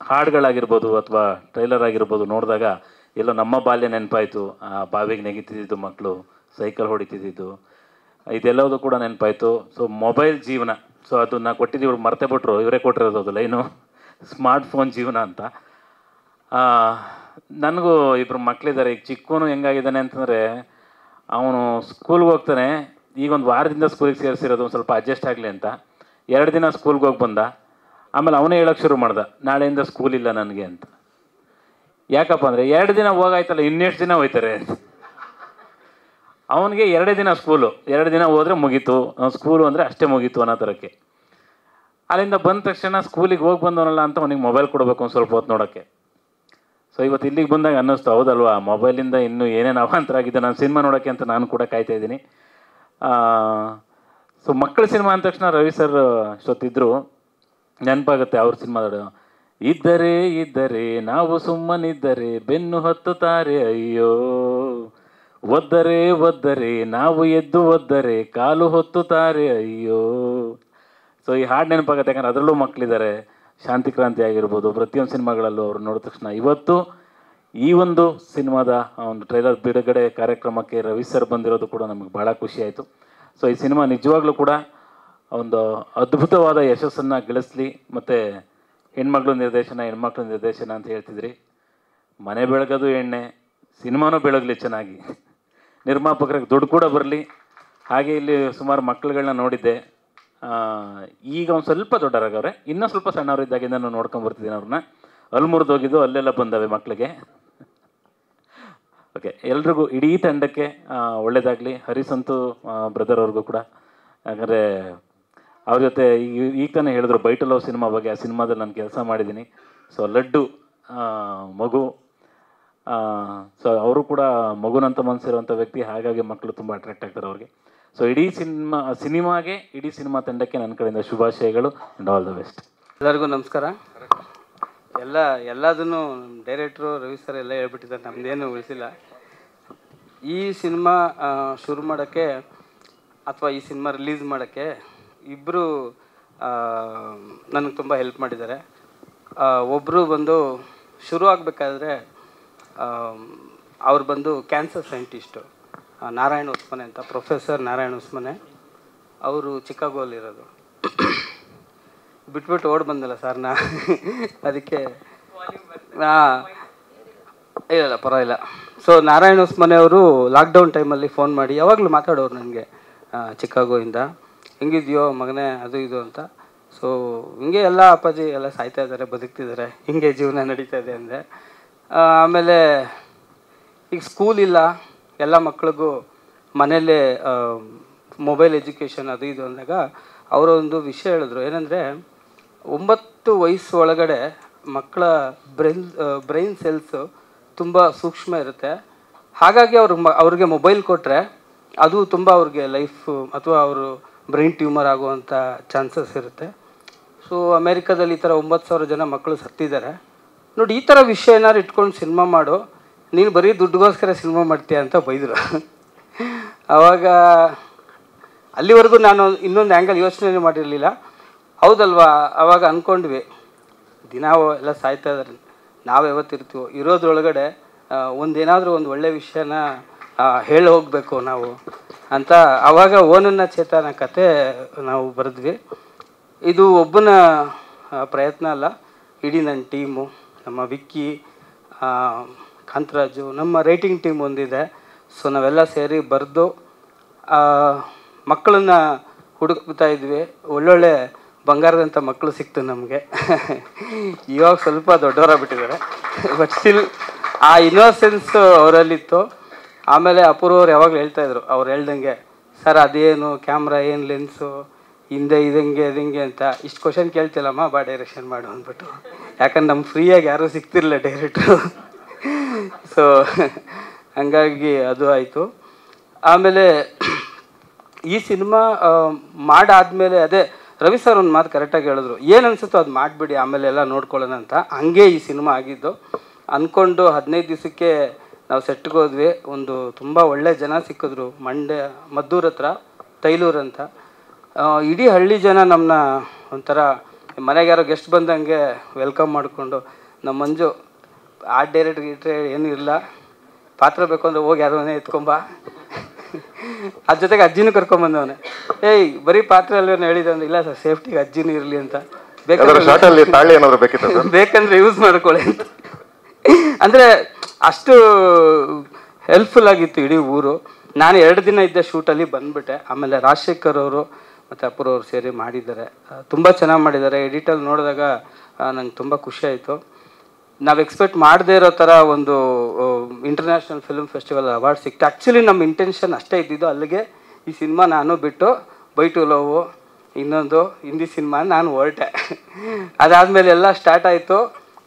ಹಾಡುಗಳಾಗಿರ್ಬೋದು ಅಥವಾ ಟ್ರೈಲರ್ ಆಗಿರ್ಬೋದು ನೋಡಿದಾಗ ಎಲ್ಲೋ ನಮ್ಮ ಬಾಲ್ಯ ನೆನಪಾಯಿತು. ಆ, ಬಾವಿಗೆ ನೆಗಿತಿದ್ದು ಮಕ್ಕಳು ಸೈಕಲ್ ಹೊಡಿತಿದ್ದು ಇದೆಲ್ಲವೂ ಕೂಡ ನೆನಪಾಯಿತು. ಸೊ ಮೊಬೈಲ್ ಜೀವನ. ಸೊ ಅದನ್ನು ಕೊಟ್ಟಿದ್ದು ಇವ್ರು ಮರ್ತೆ ಬಿಟ್ರು. ಇವರೇ ಕೊಟ್ಟಿರೋದು ಅದು ಲೈನು. ಸ್ಮಾರ್ಟ್ ಫೋನ್ ಜೀವನ ಅಂತ. ನನಗೂ ಇಬ್ಬರು ಮಕ್ಕಳಿದ್ದಾರೆ ಈಗ ಚಿಕ್ಕವನು ಹೆಂಗಾಗಿದ್ದಾನೆ ಅಂತಂದರೆ, ಅವನು ಸ್ಕೂಲ್ಗೆ ಹೋಗ್ತಾನೆ. ಈಗ ಒಂದು ವಾರದಿಂದ ಸ್ಕೂಲಿಗೆ ಸೇರಿಸಿರೋದು ಒಂದು ಸ್ವಲ್ಪ ಅಡ್ಜಸ್ಟ್ ಆಗಲಿ ಅಂತ. ಎರಡು ದಿನ ಸ್ಕೂಲ್ಗೆ ಹೋಗಿ ಬಂದ. ಆಮೇಲೆ ಅವನೇ ಹೇಳೋಕ್ಕೆ ಶುರು ಮಾಡ್ದ. ನಾಳೆಯಿಂದ ಸ್ಕೂಲ್ ಇಲ್ಲ ನನಗೆ ಅಂತ. ಯಾಕಪ್ಪ ಅಂದರೆ, ಎರಡು ದಿನ ಹೋಗಾಯ್ತಲ್ಲ, ಇನ್ನೆಷ್ಟು ದಿನ ಹೋಯ್ತಾರೆ? ಅವನಿಗೆ ಎರಡೇ ದಿನ ಸ್ಕೂಲು ಎರಡು ದಿನ ಹೋದರೆ ಮುಗೀತು. ಸ್ಕೂಲು ಅಂದರೆ ಅಷ್ಟೇ ಮುಗೀತು ಅನ್ನೋ ಥರಕ್ಕೆ ಅಲ್ಲಿಂದ ಬಂದ ತಕ್ಷಣ ಸ್ಕೂಲಿಗೆ ಹೋಗಿ ಬಂದವನಲ್ಲ ಅಂತ ಅವನಿಗೆ ಮೊಬೈಲ್ ಕೊಡಬೇಕು ಒಂದು ಸ್ವಲ್ಪ ಹೊತ್ತು ನೋಡೋಕ್ಕೆ. ಸೊ ಇವತ್ತು ಇಲ್ಲಿಗೆ ಬಂದಾಗ ಅನ್ನಿಸ್ತು, ಹೌದಲ್ವಾ? ಮೊಬೈಲಿಂದ ಇನ್ನೂ ಏನೇನು ಅವಾಂತರ ಆಗಿದೆ? ನಾನು ಸಿನಿಮಾ ನೋಡೋಕ್ಕೆ ಅಂತ ನಾನು ಕೂಡ ಕಾಯ್ತಾ ಇದ್ದೀನಿ. ಸೊ ಮಕ್ಕಳ ಸಿನಿಮಾ ಅಂದ ತಕ್ಷಣ ರವಿ ಸರ್ ಇಷ್ಟೊತ್ತಿದ್ರು ನೆನಪಾಗುತ್ತೆ ಅವ್ರ ಸಿನಿಮಾದ ಇದ್ದರೆ ಇದ್ದರೆ, ನಾವು ಸುಮ್ಮನಿದ್ದರೆ ಬೆನ್ನು ಹತ್ತುತ್ತಾರೆ, ಅಯ್ಯೋ. ಒದ್ದರೆ ಒದ್ದರೆ, ನಾವು ಎದ್ದು ಒದ್ದರೆ, ಕಾಲು ಹೊತ್ತುತ್ತಾರೆ, ಅಯ್ಯೋ. ಸೊ ಈ ಹಾಡು ನೆನಪಾಗುತ್ತೆ ಯಾಕಂದ್ರೆ ಅದರಲ್ಲೂ ಮಕ್ಕಳಿದ್ದಾರೆ ಶಾಂತಿ ಕ್ರಾಂತಿ ಆಗಿರ್ಬೋದು, ಪ್ರತಿಯೊಂದು ಸಿನಿಮಾಗಳಲ್ಲೂ ಅವರು ನೋಡಿದ ತಕ್ಷಣ. ಇವತ್ತು ಈ ಒಂದು ಸಿನಿಮಾದ ಒಂದು ಟ್ರೈಲರ್ ಬಿಡುಗಡೆ ಕಾರ್ಯಕ್ರಮಕ್ಕೆ ರವಿ ಸರ್ ಬಂದಿರೋದು ಕೂಡ ನಮಗೆ ಭಾಳ ಖುಷಿ ಆಯಿತು. ಸೊ ಈ ಸಿನಿಮಾ ನಿಜವಾಗ್ಲೂ ಕೂಡ ಒಂದು ಅದ್ಭುತವಾದ ಯಶಸ್ಸನ್ನು ಗಳಿಸ್ಲಿ. ಮತ್ತು ಹೆಣ್ಮಕ್ಳು ನಿರ್ದೇಶನ ಹೆಣ್ಮಕ್ಳು ನಿರ್ದೇಶನ ಅಂತ ಹೇಳ್ತಿದ್ರಿ. ಮನೆ ಬೆಳಗೋದು ಎಣ್ಣೆ, ಸಿನಿಮಾನೂ ಬೆಳಗಲಿ ಚೆನ್ನಾಗಿ. ನಿರ್ಮಾಪಕರಿಗೆ ದುಡ್ಡು ಕೂಡ ಬರಲಿ. ಹಾಗೆ ಇಲ್ಲಿ ಸುಮಾರು ಮಕ್ಕಳುಗಳನ್ನ ನೋಡಿದ್ದೆ. ಈಗ ಒಂದು ಸ್ವಲ್ಪ ದೊಡ್ಡರಾಗವ್ರೆ ಇನ್ನೂ ಸ್ವಲ್ಪ ಸಣ್ಣವರಿದ್ದಾಗಿಂದ ನಾನು ನೋಡ್ಕೊಂಬರ್ತಿದ್ದೀನಿ ಅವ್ರನ್ನ ಅಲ್ಲಿ ಮುರಿದೋಗಿದ್ದು ಅಲ್ಲೆಲ್ಲ ಬಂದವೆ ಮಕ್ಕಳಿಗೆ ಓಕೆ, ಎಲ್ರಿಗೂ ಇಡೀ ತಂಡಕ್ಕೆ ಒಳ್ಳೇದಾಗಲಿ. ಹರಿಸಂತು ಬ್ರದರ್ ಅವ್ರಿಗೂ ಕೂಡ. ಯಾಕಂದರೆ, ಅವ್ರ ಜೊತೆ ಈಗ ಈಗ ತಾನೇ ಹೇಳಿದ್ರು ಬೈಟಲ್ ಲವ್ ಸಿನಿಮಾ ಬಗ್ಗೆ. ಆ ಸಿನಿಮಾದಲ್ಲಿ ನಾನು ಕೆಲಸ ಮಾಡಿದ್ದೀನಿ. ಸೊ ಲಡ್ಡು ಮಗು ಸೊ ಅವರು ಕೂಡ ಮಗುನಂತ ಮನಸ್ಸಿರುವಂಥ ವ್ಯಕ್ತಿ, ಹಾಗಾಗಿ ಮಕ್ಕಳು ತುಂಬ ಅಟ್ರಾಕ್ಟ್ ಆಗ್ತಾರೆ ಅವ್ರಿಗೆ. ಸೊ ಇಡೀ ಸಿನಿಮಾ, ಸಿನಿಮಾಗೆ, ಇಡೀ ಸಿನಿಮಾ ತಂಡಕ್ಕೆ ನನ್ನ ಕಡೆಯಿಂದ ಶುಭಾಶಯಗಳು ಆ್ಯಂಡ್ ಆಲ್ ದ ಬೆಸ್ಟ್ ಎಲ್ಲರಿಗೂ ನಮಸ್ಕಾರ. ಎಲ್ಲ, ಎಲ್ಲದನ್ನು ಡೈರೆಕ್ಟ್ರು ರವಿ ಸರ್ ಎಲ್ಲ ಹೇಳ್ಬಿಟ್ಟಿದ್ದಾರೆ ನಮ್ಮದೇನು ಉಳಿಸಿಲ್ಲ. ಈ ಸಿನಿಮಾ ಶುರು ಮಾಡೋಕ್ಕೆ ಅಥವಾ ಈ ಸಿನಿಮಾ ರಿಲೀಸ್ ಮಾಡೋಕ್ಕೆ ಇಬ್ಬರು ನನಗೆ ತುಂಬ ಹೆಲ್ಪ್ ಮಾಡಿದ್ದಾರೆ. ಒಬ್ಬರು ಬಂದು ಶುರು ಆಗಬೇಕಾದ್ರೆ ಅವ್ರು ಬಂದು ಕ್ಯಾನ್ಸರ್ ಸೈಂಟಿಸ್ಟು ನಾರಾಯಣ ಉಸ್ಮನೆ ಅಂತ ಪ್ರೊಫೆಸರ್ ನಾರಾಯಣ ಉಸ್ಮನೆ. ಅವರು ಚಿಕಾಗೋಲಿರೋದು. ಬಿಟ್ಬಿಟ್ಟು ಓಡ್ ಬಂದಲ್ಲ ಸರ್ ನಾ. ಅದಕ್ಕೆ ಹಾಂ ಇಲ್ಲ ಪರವಾಗಿಲ್ಲ. ಸೊ ನಾರಾಯಣ ಉಸ್ಮನೆ ಅವರು ಲಾಕ್ಡೌನ್ ಟೈಮಲ್ಲಿ ಫೋನ್ ಮಾಡಿ ಯಾವಾಗಲೂ ಮಾತಾಡೋರು ನನಗೆ ಚಿಕಾಗೋಯಿಂದ. ಹೆಂಗಿದ್ಯೋ ಮಗನೇ ಅದು ಇದು ಅಂತ. ಸೊ ಹಿಂಗೆ ಎಲ್ಲ ಅಪ್ಪಾಜಿ ಎಲ್ಲ ಸಾಯ್ತಾ ಇದ್ದಾರೆ ಬದುಕ್ತಿದ್ದಾರೆ. ಹಿಂಗೆ ಜೀವನ ನಡೀತಾ ಇದೆ ಅಂದೆ. ಆ, ಆಮೇಲೆ ಈಗ ಸ್ಕೂಲ್ ಇಲ್ಲ, ಎಲ್ಲ ಮಕ್ಕಳಿಗೂ ಮನೆಯಲ್ಲೇ ಮೊಬೈಲ್ ಎಜುಕೇಷನ್ ಅದು ಇದು ಅಂದಾಗ ಅವರೊಂದು ವಿಷಯ ಹೇಳಿದ್ರು. ಏನಂದರೆ ಒಂಬತ್ತು ವಯಸ್ಸು ಒಳಗಡೆ ಮಕ್ಕಳ ಬ್ರೈನ್ ಬ್ರೈನ್ ಸೆಲ್ಸು ತುಂಬ ಸೂಕ್ಷ್ಮ ಇರುತ್ತೆ. ಹಾಗಾಗಿ ಅವ್ರ ಮ, ಅವ್ರಿಗೆ ಮೊಬೈಲ್ ಕೊಟ್ಟರೆ ಅದು ತುಂಬ ಅವ್ರಿಗೆ ಲೈಫ್ ಅಥವಾ ಅವರು ಬ್ರೈನ್ ಟ್ಯೂಮರ್ ಆಗುವಂಥ ಚಾನ್ಸಸ್ ಇರುತ್ತೆ. ಸೊ ಅಮೇರಿಕಾದಲ್ಲಿ ಈ ಥರ ಒಂಬತ್ತು ಸಾವಿರ ಜನ ಮಕ್ಕಳು ಸತ್ತಿದ್ದಾರೆ. ನೋಡಿ, ಈ ಥರ ವಿಷಯ ಏನಾದ್ರು ಇಟ್ಕೊಂಡು ಸಿನಿಮಾ ಮಾಡು. ನೀನು ಬರೀ ದುಡ್ಡುಗೋಸ್ಕರ ಸಿನಿಮಾ ಮಾಡ್ತೀಯ ಅಂತ ಬೈದರು. ಆವಾಗ ಅಲ್ಲಿವರೆಗೂ ನಾನು ಇನ್ನೊಂದು ಆ್ಯಂಗಲ್ ಯೋಚನೆ ಮಾಡಿರಲಿಲ್ಲ. ಹೌದಲ್ವಾ? ಆವಾಗ ಅಂದ್ಕೊಂಡ್ವಿ ದಿನ ಎಲ್ಲ ಸಾಯ್ತಾ ಇದ್ದಾರೆ ನಾವು ಯಾವತ್ತಿರ್ತೀವೋ ಇರೋದ್ರೊಳಗಡೆ ಒಂದೇನಾದರೂ ಒಂದು ಒಳ್ಳೆ ವಿಷಯನ ಹೇಳಿ ಹೋಗಬೇಕು ನಾವು ಅಂತ ಆವಾಗ ಓನನ್ನ ಚೇತನ ಕತೆ ನಾವು ಬರೆದ್ವಿ. ಇದು ಒಬ್ಬನ ಪ್ರಯತ್ನ ಅಲ್ಲ, ಇಡೀ ನನ್ನ ಟೀಮು ನಮ್ಮ ವಿಕ್ಕಿ ಕಾಂತರಾಜು ನಮ್ಮ ರೈಟಿಂಗ್ ಟೀಮ್ ಒಂದಿದೆ. ಸೊ ನಾವೆಲ್ಲ ಸೇರಿ ಬರೆದು ಮಕ್ಕಳನ್ನ ಹುಡುಕ್ತಾ ಇದ್ವಿ. ಒಳ್ಳೊಳ್ಳೆ ಬಂಗಾರದಂಥ ಮಕ್ಕಳು ಸಿಕ್ತು ನಮಗೆ. [LAUGHS] ಇವಾಗ ಸ್ವಲ್ಪ ದೊಡ್ಡವರಾಗ್ಬಿಟ್ಟಿದ್ದಾರೆ. ಬಟ್ ಸ್ಟಿಲ್ ಆ ಇನ್ನೋಸೆನ್ಸ್ ಅವರಲ್ಲಿತ್ತು. ಆಮೇಲೆ ಅಪೂರ್ವರು ಯಾವಾಗಲೂ ಹೇಳ್ತಾಯಿದ್ರು ಅವ್ರು ಹೇಳ್ದಂಗೆ, ಸರ್, ಅದೇನು ಕ್ಯಾಮ್ರಾ ಏನು ಲೆನ್ಸು ಹಿಂದೆ ಇದಂಗೆ, ಅದಂಗೆ ಅಂತ ಇಷ್ಟು ಕ್ವಶನ್ ಕೇಳ್ತಿಲ್ಲಮ್ಮ, ಬಾ ಡೈರೆಕ್ಷನ್ ಮಾಡು ಅಂದ್ಬಿಟ್ಟು. ಯಾಕಂದ್ರೆ ನಮ್ಗೆ ಫ್ರೀಯಾಗಿ ಯಾರೂ ಸಿಗ್ತಿರಲಿಲ್ಲ ಡೈರೆಕ್ಟ್ರು ಸೊ ಹಂಗಾಗಿ ಅದು ಆಯಿತು. ಆಮೇಲೆ, ಈ ಸಿನಿಮಾ ಮಾಡಾದಮೇಲೆ ಅದೇ ರವಿ ಸರ್ ಒಂದು ಮಾತು ಕರೆಕ್ಟಾಗಿ ಹೇಳಿದ್ರು. ಏನು ಅನಿಸುತ್ತೋ ಅದು ಮಾಡಿಬಿಡಿ, ಆಮೇಲೆ ಎಲ್ಲ ನೋಡ್ಕೊಳ್ಳೋಣ ಅಂತ. ಹಂಗೆ ಈ ಸಿನಿಮಾ ಆಗಿದ್ದು. ಅಂದ್ಕೊಂಡು ಹದಿನೈದು ದಿವಸಕ್ಕೆ ನಾವು ಸೆಟ್ಗೆ ಹೋದ್ವಿ. ಒಂದು ತುಂಬ ಒಳ್ಳೆ ಜನ ಸಿಕ್ಕಿದ್ರು. ಮಂಡ್ಯ, ಮದ್ದೂರ್ ಹತ್ರ, ತೈಲೂರು ಅಂತ. ಇಡೀ ಹಳ್ಳಿ ಜನ ನಮ್ಮನ್ನ ಒಂಥರ ಮನೆಗೆ ಯಾರೋ ಗೆಸ್ಟ್ ಬಂದಂಗೆ ವೆಲ್ಕಮ್ ಮಾಡಿಕೊಂಡು ನಮ್ಮ ಮಂಜು ಆ ಡೈರೆಕ್ಟ್ ಗಿಟ್ರೆ ಏನೂ ಇಲ್ಲ. ಪಾತ್ರ ಬೇಕು ಅಂದರೆ ಹೋಗಿ ಯಾರೋನೇ ಎತ್ಕೊಂಬ. ಅದ್ರ ಜೊತೆಗೆ ಅಜ್ಜಿನೂ ಕರ್ಕೊಂಬಂದವನೆ ಏಯ್ ಬರೀ ಪಾತ್ರೆ ಅಲ್ವೇನೋ ಹೇಳಿದಂದ್ರೆ ಇಲ್ಲ ಸರ್ ಸೇಫ್ಟಿಗೆ ಅಜ್ಜಿನೂ ಇರಲಿ ಅಂತ. ಬೇಕಂದ್ರೆ ಬೇಕಂದ್ರೆ ಯೂಸ್ ಮಾಡ್ಕೊಳ್ಳಿ ಅಂತ. ಅಂದರೆ ಅಷ್ಟು ಹೆಲ್ಪ್ಫುಲ್ ಆಗಿತ್ತು ಇಡೀ ಊರು. ನಾನು ಎರಡು ದಿನ ಇದ್ದ ಶೂಟಲ್ಲಿ ಬಂದ್ಬಿಟ್ಟೆ. ಆಮೇಲೆ ರಾಜಶೇಖರ್ ಅವರು ಮತ್ತು ಅಪೂರ್ ಅವರು ಸೇರಿ ಮಾಡಿದ್ದಾರೆ. ತುಂಬ ಚೆನ್ನಾಗಿ ಮಾಡಿದ್ದಾರೆ. ಎಡಿಟಲ್ಲಿ ನೋಡಿದಾಗ ನಂಗೆ ತುಂಬ ಖುಷಿ ಆಯಿತು. ನಾವು ಎಕ್ಸ್ಪೆಕ್ಟ್ ಮಾಡದೇ ಇರೋ ಥರ ಒಂದು ಇಂಟರ್ನ್ಯಾಷನಲ್ ಫಿಲ್ಮ್ ಫೆಸ್ಟಿವಲ್ ಅವಾರ್ಡ್ ಸಿಕ್ತು. ಆ್ಯಕ್ಚುಲಿ ನಮ್ಮ ಇಂಟೆನ್ಷನ್ ಅಷ್ಟೇ ಇದ್ದಿದ್ದು ಅಲ್ಲಿಗೆ. ಈ ಸಿನಿಮಾ ನಾನು ಬಿಟ್ಟು ಬೈ ಟು ಲವ್ ಇನ್ನೊಂದು ಹಿಂದಿ ಸಿನಿಮಾ ನಾನು ಹೊರಟೆ. ಅದಾದಮೇಲೆ ಎಲ್ಲ ಸ್ಟಾರ್ಟ್ ಆಯಿತು.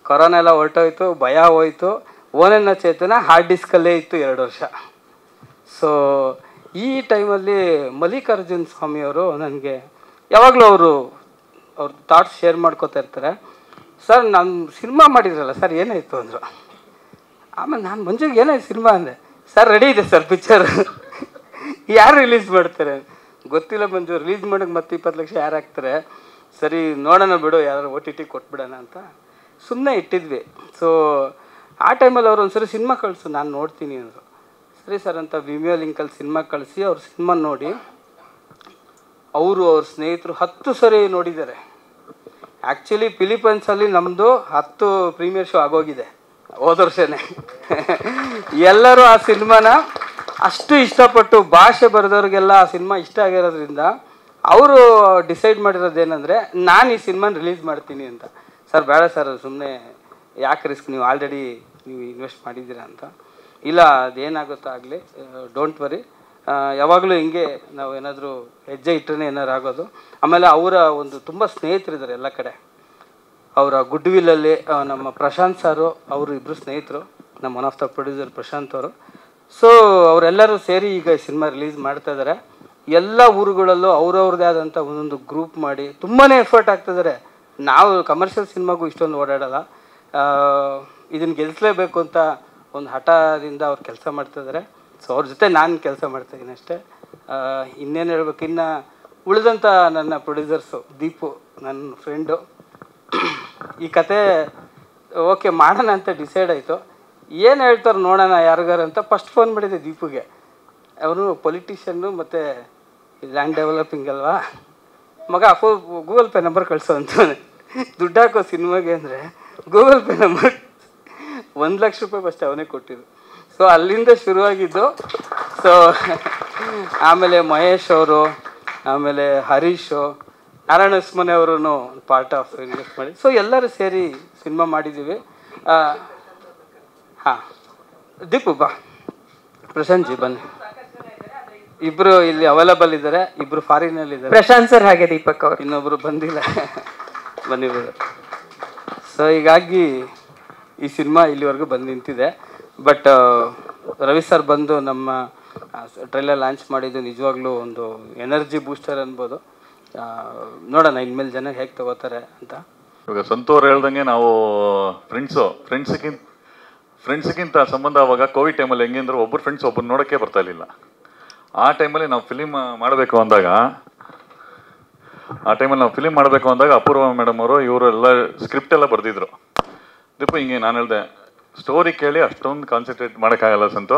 ಕೊರೋನಾ ಎಲ್ಲ ಹೊರಟೋಯ್ತು, ಭಯ ಹೋಯಿತು. ಓನನ್ನ ಚೇತನ ಹಾರ್ಡ್ ಡಿಸ್ಕಲ್ಲೇ ಇತ್ತು ಎರಡು ವರ್ಷ. ಸೊ ಈ ಟೈಮಲ್ಲಿ ಮಲ್ಲಿಕಾರ್ಜುನ್ ಸ್ವಾಮಿಯವರು ನನಗೆ ಯಾವಾಗಲೂ ಅವರು ಅವ್ರ ಥಾಟ್ಸ್ ಶೇರ್ ಮಾಡ್ಕೋತಾ ಇರ್ತಾರೆ. ಸರ್, ನಾನು ಸಿನಿಮಾ ಮಾಡಿದ್ರಲ್ಲ ಸರ್, ಏನಾಯಿತು ಅಂದರು. ಆಮೇಲೆ ನಾನು ಮಂಜುಗೆ ಏನಾಯ್ತು ಸಿನಿಮಾ ಅಂದೆ. ಸರ್ ರೆಡಿ ಇದೆ ಸರ್ ಪಿಕ್ಚರ್ ಯಾರು ರಿಲೀಸ್ ಮಾಡ್ತಾರೆ? ಗೊತ್ತಿಲ್ಲ ಮಂಜು ರಿಲೀಸ್ ಮಾಡೋಕ್ಕೆ ಮತ್ತೆ ಇಪ್ಪತ್ತು ಲಕ್ಷ ಯಾರು ಹಾಕ್ತಾರೆ? ಸರಿ, ನೋಡೋಣ ಬಿಡು ಯಾರು ಒ ಟಿ ಟಿ ಕೊಟ್ಬಿಡೋಣ ಅಂತ. ಸುಮ್ಮನೆ ಇಟ್ಟಿದ್ವಿ. ಸೊ ಆ ಟೈಮಲ್ಲಿ ಅವ್ರು ಒಂದ್ಸರಿ ಸಿನಿಮಾ ಕಳಿಸು, ನಾನು ನೋಡ್ತೀನಿ ಅಂದರು. ಸರಿ ಸರ್ ಅಂತ ವಿಮಿಯೋ ಲಿಂಕಲ್ಲಿ ಸಿನಿಮಾ ಕಳಿಸಿ ಅವ್ರ ಸಿನಿಮಾ ನೋಡಿ. ಅವರು ಅವ್ರ ಸ್ನೇಹಿತರು ಹತ್ತು ಸರಿ ನೋಡಿದ್ದಾರೆ. ಆ್ಯಕ್ಚುಲಿ ಫಿಲಿಪೈನ್ಸಲ್ಲಿ ನಮ್ಮದು ಹತ್ತು ಪ್ರೀಮಿಯರ್ ಶೋ ಆಗೋಗಿದೆ ಹೋದ ವರ್ಷನೇ. ಎಲ್ಲರೂ ಆ ಸಿನಿಮಾನ ಅಷ್ಟು ಇಷ್ಟಪಟ್ಟು ಭಾಷೆ ಬರೆದವ್ರಿಗೆಲ್ಲ ಆ ಸಿನಿಮಾ ಇಷ್ಟ ಆಗಿರೋದ್ರಿಂದ ಅವರು ಡಿಸೈಡ್ ಮಾಡಿರೋದೇನೆಂದರೆ ನಾನು ಈ ಸಿನಿಮಾನ ರಿಲೀಸ್ ಮಾಡ್ತೀನಿ ಅಂತ. ಸರ್, ಬೇಡ ಸರ್ ಸುಮ್ಮನೆ ಯಾಕೆ ರಿಸ್ಕ್ ನೀವು ಆಲ್ರೆಡಿ ನೀವು ಇನ್ವೆಸ್ಟ್ ಮಾಡಿದ್ದೀರಾ ಅಂತ. ಇಲ್ಲ, ಅದೇನಾಗುತ್ತೋ ಆಗಲಿ ಡೋಂಟ್ ವರಿ ಯಾವಾಗಲೂ ಹಿಂಗೆ ನಾವು ಏನಾದರೂ ಹೆಜ್ಜೆ ಇಟ್ಟರೆ ಏನಾದ್ರು ಆಗೋದು. ಆಮೇಲೆ ಅವರ ಒಂದು ತುಂಬ ಸ್ನೇಹಿತರಿದ್ದಾರೆ ಎಲ್ಲ ಕಡೆ. ಅವರ ಗುಡ್ ವಿಲಲ್ಲಿ ನಮ್ಮ ಪ್ರಶಾಂತ್ ಸಾರು, ಅವರು ಇಬ್ಬರು ಸ್ನೇಹಿತರು, ನಮ್ಮ one of the producer Prashanth ಅವರು. ಸೊ ಅವರೆಲ್ಲರೂ ಸೇರಿ ಈಗ ಸಿನಿಮಾ ರಿಲೀಸ್ ಮಾಡ್ತಾ ಇದ್ದಾರೆ ಎಲ್ಲ ಊರುಗಳಲ್ಲೂ ಅವ್ರವ್ರದ್ದೇ ಆದಂಥ ಒಂದೊಂದು ಗ್ರೂಪ್ ಮಾಡಿ ತುಂಬಾ ಎಫರ್ಟ್ ಆಗ್ತಿದ್ದಾರೆ ನಾವು ಕಮರ್ಷಿಯಲ್ ಸಿನಿಮಾಗೂ ಇಷ್ಟೊಂದು ಓಡಾಡೋಲ್ಲ. ಇದನ್ನು ಗೆಲ್ಲಿಸಲೇಬೇಕು ಅಂತ ಒಂದು ಹಠದಿಂದ ಅವ್ರು ಕೆಲಸ ಮಾಡ್ತಿದ್ದಾರೆ ಸೊ ಅವ್ರ ಜೊತೆ ನಾನು ಕೆಲಸ ಮಾಡ್ತಾಯಿದ್ದೀನಿ ಅಷ್ಟೇ. ಇನ್ನೇನು ಹೇಳ್ಬೇಕು? ಇನ್ನು ಉಳಿದಂಥ ನನ್ನ ಪ್ರೊಡ್ಯೂಸರ್ಸು ದೀಪು ನನ್ನ ಫ್ರೆಂಡು ಈ ಕತೆ, ಓಕೆ, ಮಾಡೋಣ ಅಂತ ಡಿಸೈಡ್ ಆಯಿತು. ಏನು ಹೇಳ್ತಾರೆ ನೋಡೋಣ ಯಾರಿಗಾರು ಅಂತ ಫಸ್ಟ್ ಫೋನ್ ಮಾಡಿದೆ ದೀಪುಗೆ. ಅವನು ಪೊಲಿಟಿಷಿಯನ್ನು ಮತ್ತು ಲ್ಯಾಂಡ್ ಡೆವಲಪಿಂಗ್ ಅಲ್ವಾ? ಮಗ, ಫೋ, ಗೂಗಲ್ ಪೇ ನಂಬರ್ ಕಳಿಸೋ ಅಂತ. ದುಡ್ಡು ಹಾಕೋ ಸಿನಿಮಾಗೆ ಅಂದರೆ ಗೂಗಲ್ ಪೇ ನಂಬರ್ ಒಂದು ಲಕ್ಷ ರೂಪಾಯಿ ಫಸ್ಟ್ ಅವನೇ ಕೊಟ್ಟಿದ್ದು. ಸೊ ಅಲ್ಲಿಂದ ಶುರುವಾಗಿದ್ದು ಸೊ ಆಮೇಲೆ ಮಹೇಶ್ ಅವರು ಆಮೇಲೆ ಹರೀಶು ನಾರಾಯಣ ಉಸ್ಮನೆ ಅವರು ಪಾರ್ಟ್ ಆಫ್ ಇನ್ವೆಸ್ಟ್ ಮಾಡಿ. ಸೊ ಎಲ್ಲರೂ ಸೇರಿ ಸಿನಿಮಾ ಮಾಡಿದ್ದೀವಿ ಹಾಂ. ದೀಪು ಬಾ. ಪ್ರಶಾಂತ್ ಜಿ ಬನ್ನಿ. ಇಬ್ರು ಇಲ್ಲಿ ಅವೈಲಬಲ್ ಇದ್ದಾರೆ ಇಬ್ರು ಫಾರಿನಲ್ಲಿ ಇದ್ದಾರೆ ಪ್ರಶಾಂತ್ ಸರ್ ಹಾಗೆ ದೀಪಕ್ ಅವರು. ಇನ್ನೊಬ್ರು ಬಂದಿಲ್ಲ. [LAUGHS] ಬನ್ನಿ ಸೊ ಹೀಗಾಗಿ ಈ ಸಿನಿಮಾ ಇಲ್ಲಿವರೆಗೂ ಬಂದು ನಿಂತಿದೆ. ಬಟ್ ರವಿ ಸರ್ ಬಂದು ನಮ್ಮ ಟ್ರೈಲರ್ ಲಾಂಚ್ ಮಾಡಿದ್ದು ನಿಜವಾಗ್ಲೂ ಒಂದು ಎನರ್ಜಿ ಬೂಸ್ಟರ್ ಅನ್ಬೋದು. ನೋಡೋಣ, ಇನ್ಮೇಲೆ ಜನ ಹೇಗೆ ತಗೋತಾರೆ ಅಂತ. ಇವಾಗ ಸಂತೋರ್ ಹೇಳ್ದಂಗೆ ನಾವು ಫ್ರೆಂಡ್ಸು ಫ್ರೆಂಡ್ಸ್ಗಿಂತ ಫ್ರೆಂಡ್ಸ್ಗಿಂತ ಸಂಬಂಧ ಆವಾಗ ಕೋವಿಡ್ ಟೈಮಲ್ಲಿ ಹೆಂಗೆ ಒಬ್ಬರು ಫ್ರೆಂಡ್ಸ್ ಒಬ್ಬರು ನೋಡೋಕ್ಕೆ ಬರ್ತಾ ಇರಲಿಲ್ಲ. ಆ ಟೈಮಲ್ಲಿ ನಾವು ಫಿಲಿಮ್ ಮಾಡಬೇಕು ಅಂದಾಗ, ಆ ಟೈಮಲ್ಲಿ ನಾವು ಫಿಲಿಮ್ ಮಾಡಬೇಕು ಅಂದಾಗ ಅಪೂರ್ವ ಮೇಡಮ್ ಅವರು, ಇವರು ಎಲ್ಲ ಸ್ಕ್ರಿಪ್ಟ್ ಎಲ್ಲ ಬರೆದಿದ್ರು. ದೀಪು, ಹಿಂಗೆ ನಾನು ಹೇಳಿದೆ ಸ್ಟೋರಿ ಕೇಳಿ ಅಷ್ಟೊಂದು ಕಾನ್ಸಂಟ್ರೇಟ್ ಮಾಡೋಕ್ಕಾಗಲ್ಲ ಸಂತು.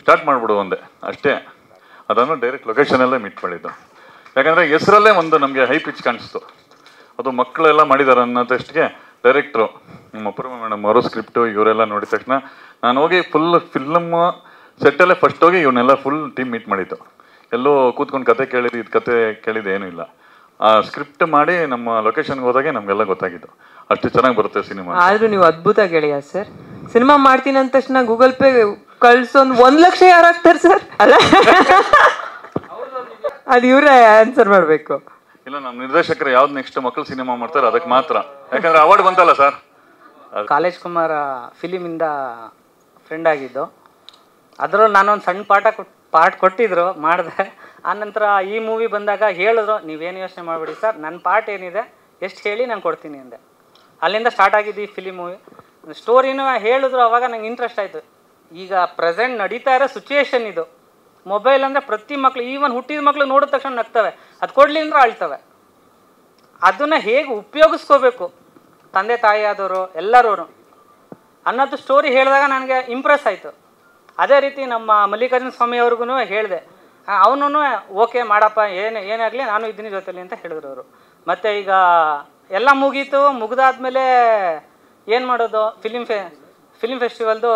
ಸ್ಟಾರ್ಟ್ ಮಾಡಿಬಿಡು ಒಂದೇ, ಅಷ್ಟೇ. ಅದನ್ನು ಡೈರೆಕ್ಟ್ ಲೊಕೇಶನಲ್ಲೇ ಮೀಟ್ ಮಾಡಿದ್ದು. ಯಾಕಂದರೆ ಹೆಸರಲ್ಲೇ ಒಂದು ನಮಗೆ ಹೈ ಪಿಚ್ ಕಾಣಿಸ್ತು. ಅದು ಮಕ್ಕಳೆಲ್ಲ ಮಾಡಿದ್ದಾರೆ ಅನ್ನೋದಷ್ಟಿಗೆ ಡೈರೆಕ್ಟ್ರು ನಮ್ಮ ಅಪೂರ್ವ ಮೇಡಮ್ ಅವರು ಸ್ಕ್ರಿಪ್ಟು ಇವರೆಲ್ಲ ನೋಡಿದ ತಕ್ಷಣ ನಾನು ಹೋಗಿ ಫುಲ್ ಫಿಲ್ಮ್ ಸೆಟ್ಟಲ್ಲೇ ಫಸ್ಟ್ ಹೋಗಿ ಇವನ್ನೆಲ್ಲ ಫುಲ್ ಟೀಮ್ ಮೀಟ್ ಮಾಡಿದ್ದು. ಎಲ್ಲೋ ಕೂತ್ಕೊಂಡು ಕತೆ ಕೇಳಿದ್ದು ಇದು ಕತೆ ಕೇಳಿದ್ದು ಏನೂ ಇಲ್ಲ. ಆ ಸ್ಕ್ರಿಪ್ಟ್ ಮಾಡಿ ನಮ್ಮ ಲೊಕೇಶನ್ಗೆ ಹೋದಾಗೆ ನಮಗೆಲ್ಲ ಗೊತ್ತಾಗಿದ್ದು. ಅಷ್ಟು ಚೆನ್ನಾಗಿ ಬರುತ್ತೆ ಸಿನಿಮಾ. ಆದ್ರೂ ನೀವು ಅದ್ಭುತ ಗೆಳೆಯ ಸರ್ ಸಿನಿಮಾ ಮಾಡ್ತೀನಿ ಅಂದ ತಕ್ಷಣ ಗೂಗಲ್ ಪೇ ಕಳ್ಸೊಂದು ಒಂದ್ ಲಕ್ಷ ಯಾರು ಹಾಕ್ತಾರೆ ಸರ್ ಅಲ್ಲ? ಅದು ಇವರೇ ಆನ್ಸರ್ ಮಾಡಬೇಕು. ಇಲ್ಲ ನಮ್ಮ ನಿರ್ದೇಶಕರು ಯಾವ್ದು ನೆಕ್ಸ್ಟ್ ಮಕ್ಕಳು ಸಿನಿಮಾ ಮಾಡ್ತಾರೆ ಅದಕ್ಕೆ ಮಾತ್ರ. ಯಾಕಂದ್ರೆ ಅವಾರ್ಡ್ ಬಂತಲ್ಲ ಸರ್ ಕಾಲೇಜ್ ಕುಮಾರ ಫಿಲಿಮಿಂದ ಫ್ರೆಂಡ್ ಆಗಿದ್ದು. ಅದರಲ್ಲಿ ನಾನೊಂದು ಸಣ್ಣ ಪಾಠ ಕೊಟ್ಟು ಪಾಠ ಕೊಟ್ಟಿದ್ರು ಮಾಡಿದೆ. ಆನಂತರ ಈ ಮೂವಿ ಬಂದಾಗ ಹೇಳಿದ್ರು ನೀವೇನು ಯೋಚನೆ ಮಾಡಬೇಡಿ ಸರ್ ನನ್ನ ಪಾಠ ಏನಿದೆ ಎಷ್ಟು ಹೇಳಿ ನಾನು ಕೊಡ್ತೀನಿ ಅಂದೆ. ಅಲ್ಲಿಂದ ಸ್ಟಾರ್ಟ್ ಆಗಿದ್ದು ಈ ಫಿಲಿಮು ಸ್ಟೋರಿನೂ ಹೇಳಿದ್ರು, ಅವಾಗ ನಂಗೆ ಇಂಟ್ರೆಸ್ಟ್ ಆಯಿತು. ಈಗ ಪ್ರೆಸೆಂಟ್ ನಡೀತಾ ಇರೋ ಸಿಚುಯೇಷನ್ ಇದು. ಮೊಬೈಲ್ ಅಂದರೆ ಪ್ರತಿ ಮಕ್ಳು ಈವನ್ ಹುಟ್ಟಿದ ಮಕ್ಳು ನೋಡಿದ ತಕ್ಷಣ ನಗ್ತವೆ. ಅದು ಕೊಡಲಿ ಅಂದ್ರೆ ಅಳ್ತವೆ ಅದನ್ನು ಹೇಗೆ ಉಪಯೋಗಿಸ್ಕೋಬೇಕು? ತಂದೆ, ತಾಯಿ ಆದವರು ಎಲ್ಲರೂ ಅನ್ನೋದು ಸ್ಟೋರಿ ಹೇಳಿದಾಗ ನನಗೆ ಇಂಪ್ರೆಸ್ ಆಯಿತು. ಅದೇ ರೀತಿ ನಮ್ಮ ಮಲ್ಲಿಕಾರ್ಜುನ ಸ್ವಾಮಿ ಅವ್ರಿಗೂ ಹೇಳಿದೆ. ಅವನು ಓಕೆ ಮಾಡಪ್ಪ, ಏನು ಏನಾಗಲಿ ನಾನು ಇದ್ದೀನಿ ಜೊತೆಲಿ, ಅಂತ ಹೇಳಿದ್ರು ಅವರು. ಮತ್ತು ಈಗ ಎಲ್ಲ ಮುಗೀತು, ಮುಗ್ದಾದ್ಮೇಲೆ ಏನು ಮಾಡೋದು? ಫಿಲಿಮ್ ಫೆ ಫಿಲಿಮ್ ಫೆಸ್ಟಿವಲ್ದು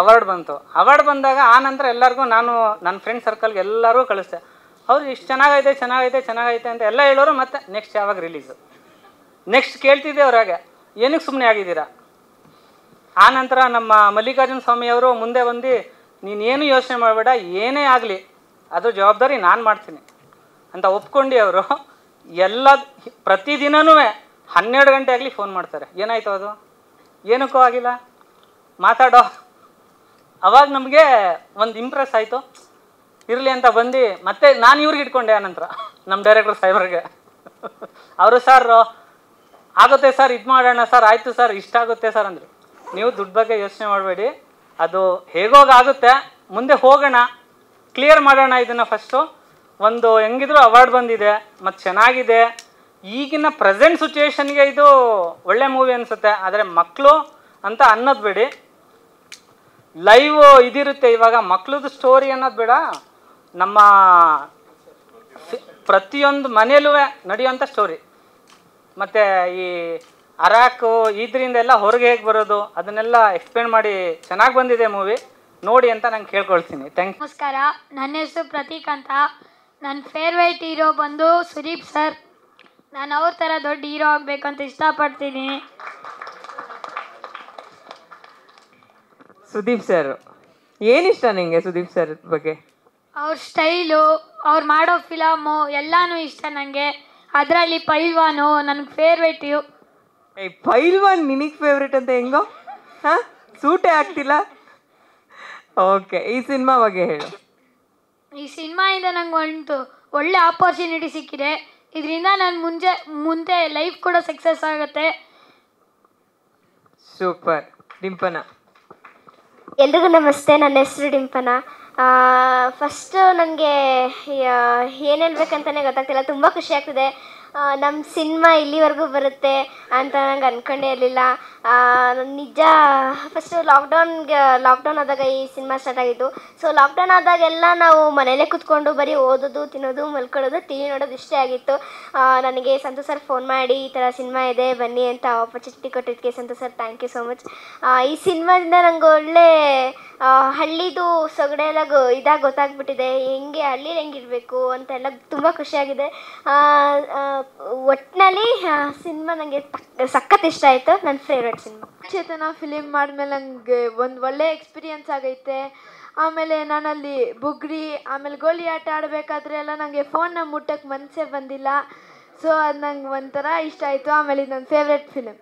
ಅವಾರ್ಡ್ ಬಂತು. ಅವಾರ್ಡ್ ಬಂದಾಗ ಆ ನಂತರ ಎಲ್ಲರಿಗೂ ನಾನು ನನ್ನ ಫ್ರೆಂಡ್ ಸರ್ಕಲ್ಗೆ ಎಲ್ಲರಿಗೂ ಕಳಿಸ್ದೆ. ಅವ್ರು ಇಷ್ಟು ಚೆನ್ನಾಗೈತೆ ಚೆನ್ನಾಗೈತೆ ಚೆನ್ನಾಗೈತೆ ಅಂತ ಎಲ್ಲ ಹೇಳೋರು ಮತ್ತೆ ನೆಕ್ಸ್ಟ್ ಯಾವಾಗ ರಿಲೀಸು ನೆಕ್ಸ್ಟ್ ಕೇಳ್ತಿದ್ದೆ ಅವ್ರಾಗೆ ಏನಕ್ಕೆ ಸುಮ್ಮನೆ ಆಗಿದ್ದೀರಾ? ಆ ನಂತರ ನಮ್ಮ ಮಲ್ಲಿಕಾರ್ಜುನ ಸ್ವಾಮಿಯವರು ಮುಂದೆ ಬಂದು ನೀನೇನು ಯೋಚನೆ ಮಾಡಬೇಡ, ಏನೇ ಆಗಲಿ, ಅದು ಜವಾಬ್ದಾರಿ ನಾನು ಮಾಡ್ತೀನಿ ಅಂತ ಒಪ್ಕೊಂಡು ಅವರು. ಎಲ್ಲ ಪ್ರತಿದಿನವೂ ಹನ್ನೆರಡು ಗಂಟೆ ಆಗಲಿ ಫೋನ್ ಮಾಡ್ತಾರೆ. ಏನಾಯ್ತು ಅದು? ಏನಕ್ಕೂ ಆಗಿಲ್ಲ. ಮಾತಾಡೋ. ಅವಾಗ ನಮಗೆ ಒಂದು ಇಂಪ್ರೆಸ್ ಆಯಿತು. ಇರಲಿ ಅಂತ ಬಂದು ಮತ್ತೆ ನಾನು ಇವ್ರಿಗೆ ಇಟ್ಕೊಂಡೆ ಆನಂತರ. ನಮ್ಮ ಡೈರೆಕ್ಟರ್ ಸಾಹೇಬ್ರಿಗೆ. ಅವರು, ಸರ್, ಆಗುತ್ತೆ ಸರ್, ಇದು ಮಾಡೋಣ ಸರ್, ಆಯಿತು ಸರ್, ಇಷ್ಟ ಆಗುತ್ತೆ ಸರ್ ಅಂದರು. ನೀವು ದುಡ್ಡು ಬಗ್ಗೆ ಯೋಚನೆ ಮಾಡಬೇಡಿ. ಅದು ಹೇಗೋಗಾಗುತ್ತೆ ಮುಂದೆ ಹೋಗೋಣ. ಕ್ಲಿಯರ್ ಮಾಡೋಣ ಇದನ್ನು ಫಸ್ಟು ಒಂದು ಹೆಂಗಿದ್ರು ಅವಾರ್ಡ್ ಬಂದಿದೆ ಮತ್ತು ಚೆನ್ನಾಗಿದೆ. ಈಗಿನ ಪ್ರೆಸೆಂಟ್ ಸಿಚುವೇಶನ್ಗೆ ಇದು ಒಳ್ಳೆ ಮೂವಿ ಅನಿಸುತ್ತೆ. ಆದರೆ ಮಕ್ಕಳು ಅಂತ ಅನ್ನೋದು ಬಿಡಿ. ಲೈವ್ ಇದಿರುತ್ತೆ ಇವಾಗ. ಮಕ್ಳದ್ದು ಸ್ಟೋರಿ ಅನ್ನೋದು ಬೇಡ. ನಮ್ಮ ಪ್ರತಿಯೊಂದು ಮನೆಯಲ್ಲೂ ನಡೆಯುವಂಥ ಸ್ಟೋರಿ ಮತ್ತು ಈ ಅರಾಕು ಇದರಿಂದ ಎಲ್ಲ ಹೊರಗೆ ಹೇಗೆ ಬರೋದು, ಅದನ್ನೆಲ್ಲ ಎಕ್ಸ್ಪ್ಲೇನ್ ಮಾಡಿ ಚೆನ್ನಾಗಿ ಬಂದಿದೆ ಮೂವಿ ನೋಡಿ ಅಂತ ನಂಗೆ ಕೇಳ್ಕೊಳ್ತೀನಿ. ಥ್ಯಾಂಕ್ ನಮಸ್ಕಾರ. ನನ್ನ ಹೆಸರು ಪ್ರತೀಕ್ ಅಂತ. ನನ್ನ ಫೇವ್ರೇಟ್ ಹೀರೋ ಬಂದು ಸುದೀಪ್ ಸರ್ ನಾನು ಅವ್ರ ಥರ ದೊಡ್ಡ ಹೀರೋ ಆಗಬೇಕಂತ ಇಷ್ಟಪಡ್ತೀನಿ. ಸುದೀಪ್ ಸರ್ ಏನಿಷ್ಟ ನಿಂಗೆ ಸುದೀಪ್ ಸರ್ ಬಗ್ಗೆ? ಅವ್ರ ಸ್ಟೈಲು ಅವ್ರು ಮಾಡೋ ಫಿಲಮು ಎಲ್ಲಾನು ಇಷ್ಟ ನನಗೆ ಅದರಲ್ಲಿ ಪೈಲ್ವಾನು ನನಗೆ ಫೇವ್ರೇಟು ಏ ಪೈಲ್ವಾನ್ ನಿನಗೆ ಫೇವ್ರೇಟ್ ಅಂತ ಹೆಂಗೋ? ಹಾಂ? ಸೂಟೇ ಆಗ್ತಿಲ್ಲ? ಓಕೆ ಈ ಸಿನಿಮಾ ಬಗ್ಗೆ ಹೇಳು. ಈ ಸಿನಿಮಾಯಿಂದ ನಂಗೆ ಒಂದು ಒಳ್ಳೆ ಆಪರ್ಚುನಿಟಿ ಸಿಕ್ಕಿದೆ. ಇದರಿಂದ ನಾನು ಮುಂಜೆ ಮುಂದೆ ಲೈಫ್ ಕೂಡ ಸಕ್ಸಸ್ ಆಗುತ್ತೆ. ಸೂಪರ್ ಡಿಂಪನ. ಎಲ್ರಿಗೂ ನಮಸ್ತೆ ನನ್ನ ಹೆಸರು ಡಿಂಪನ. ಫಸ್ಟು ನನಗೆ ಏನು ಹೇಳ್ಬೇಕಂತಲೇ ಗೊತ್ತಾಗ್ತಿಲ್ಲ. ತುಂಬ ಖುಷಿ ಆಗ್ತಿದೆ. ನಮ್ಮ ಸಿನಿಮಾ ಇಲ್ಲಿವರೆಗೂ ಬರುತ್ತೆ ಅಂತ ನಂಗೆ ಅಂದ್ಕೊಂಡೇ ಇರಲಿಲ್ಲ. ನಿಜ ಫಸ್ಟು ಲಾಕ್ಡೌನ್ಗೆ ಲಾಕ್ಡೌನ್ ಆದಾಗ ಈ ಸಿನಿಮಾ ಸ್ಟಾರ್ಟ್ ಆಗಿದ್ದು. ಸೊ ಲಾಕ್ಡೌನ್ ಆದಾಗೆಲ್ಲ ನಾವು ಮನೇಲೇ ಕೂತ್ಕೊಂಡು ಬರೀ ಓದೋದು, ತಿನ್ನೋದು, ಮಲ್ಕೊಳ್ಳೋದು, ಟಿ ವಿ ನೋಡೋದು ಇಷ್ಟೇ ಆಗಿತ್ತು. ನನಗೆ ಸಂತೋಷ್ ಸರ್ ಫೋನ್ ಮಾಡಿ, ಈ ಥರ ಸಿನಿಮಾ ಇದೆ, ಬನ್ನಿ ಅಂತ ಆಪರ್ಚುನಿಟಿ ಕೊಟ್ಟಿದ್ದಕ್ಕೆ Santosh sir thank you so much ಈ ಸಿನಿಮಾದಿಂದ ನಂಗೆ ಒಳ್ಳೆ ಹಳ್ಳಿದು ಸೊಗಡೆ ಎಲ್ಲ ಗೊ ಇದಾಗಿ ಗೊತ್ತಾಗ್ಬಿಟ್ಟಿದೆ. ಹೆಂಗೆ ಹಳ್ಳಿಲಿ ಹೆಂಗಿರಬೇಕು ಅಂತೆಲ್ಲ ತುಂಬ ಖುಷಿಯಾಗಿದೆ. ಒಟ್ಟಿನಲ್ಲಿ ಸಿನಿಮಾ ನನಗೆ ಸಖತ್ ಇಷ್ಟ ಆಯಿತು. ನನ್ನ ಫೇವ್ರೆಟ್ ಸಿನಿಮಾ. ಚೇತನ ಫಿಲಿಮ್ ಮಾಡಿದ್ಮೇಲೆ ನನಗೆ ಒಂದು ಒಳ್ಳೆ ಎಕ್ಸ್ಪೀರಿಯನ್ಸ್ ಆಗೈತೆ. ಆಮೇಲೆ ನಾನಲ್ಲಿ ಬುಗ್ರಿ, ಆಮೇಲೆ ಗೋಲಿ ಆಟ ಆಡಬೇಕಾದ್ರೆ ಎಲ್ಲ ನನಗೆ ಫೋನ್ನ ಮುಟ್ಟಕ್ಕೆ ಮನಸ್ಸೇ ಬಂದಿಲ್ಲ. ಸೊ ಅದು ನಂಗೆ ಒಂಥರ ಇಷ್ಟ ಆಯಿತು. ಆಮೇಲೆ ಇದು ನನ್ನ ಫೇವ್ರೆಟ್ ಫಿಲಿಮ್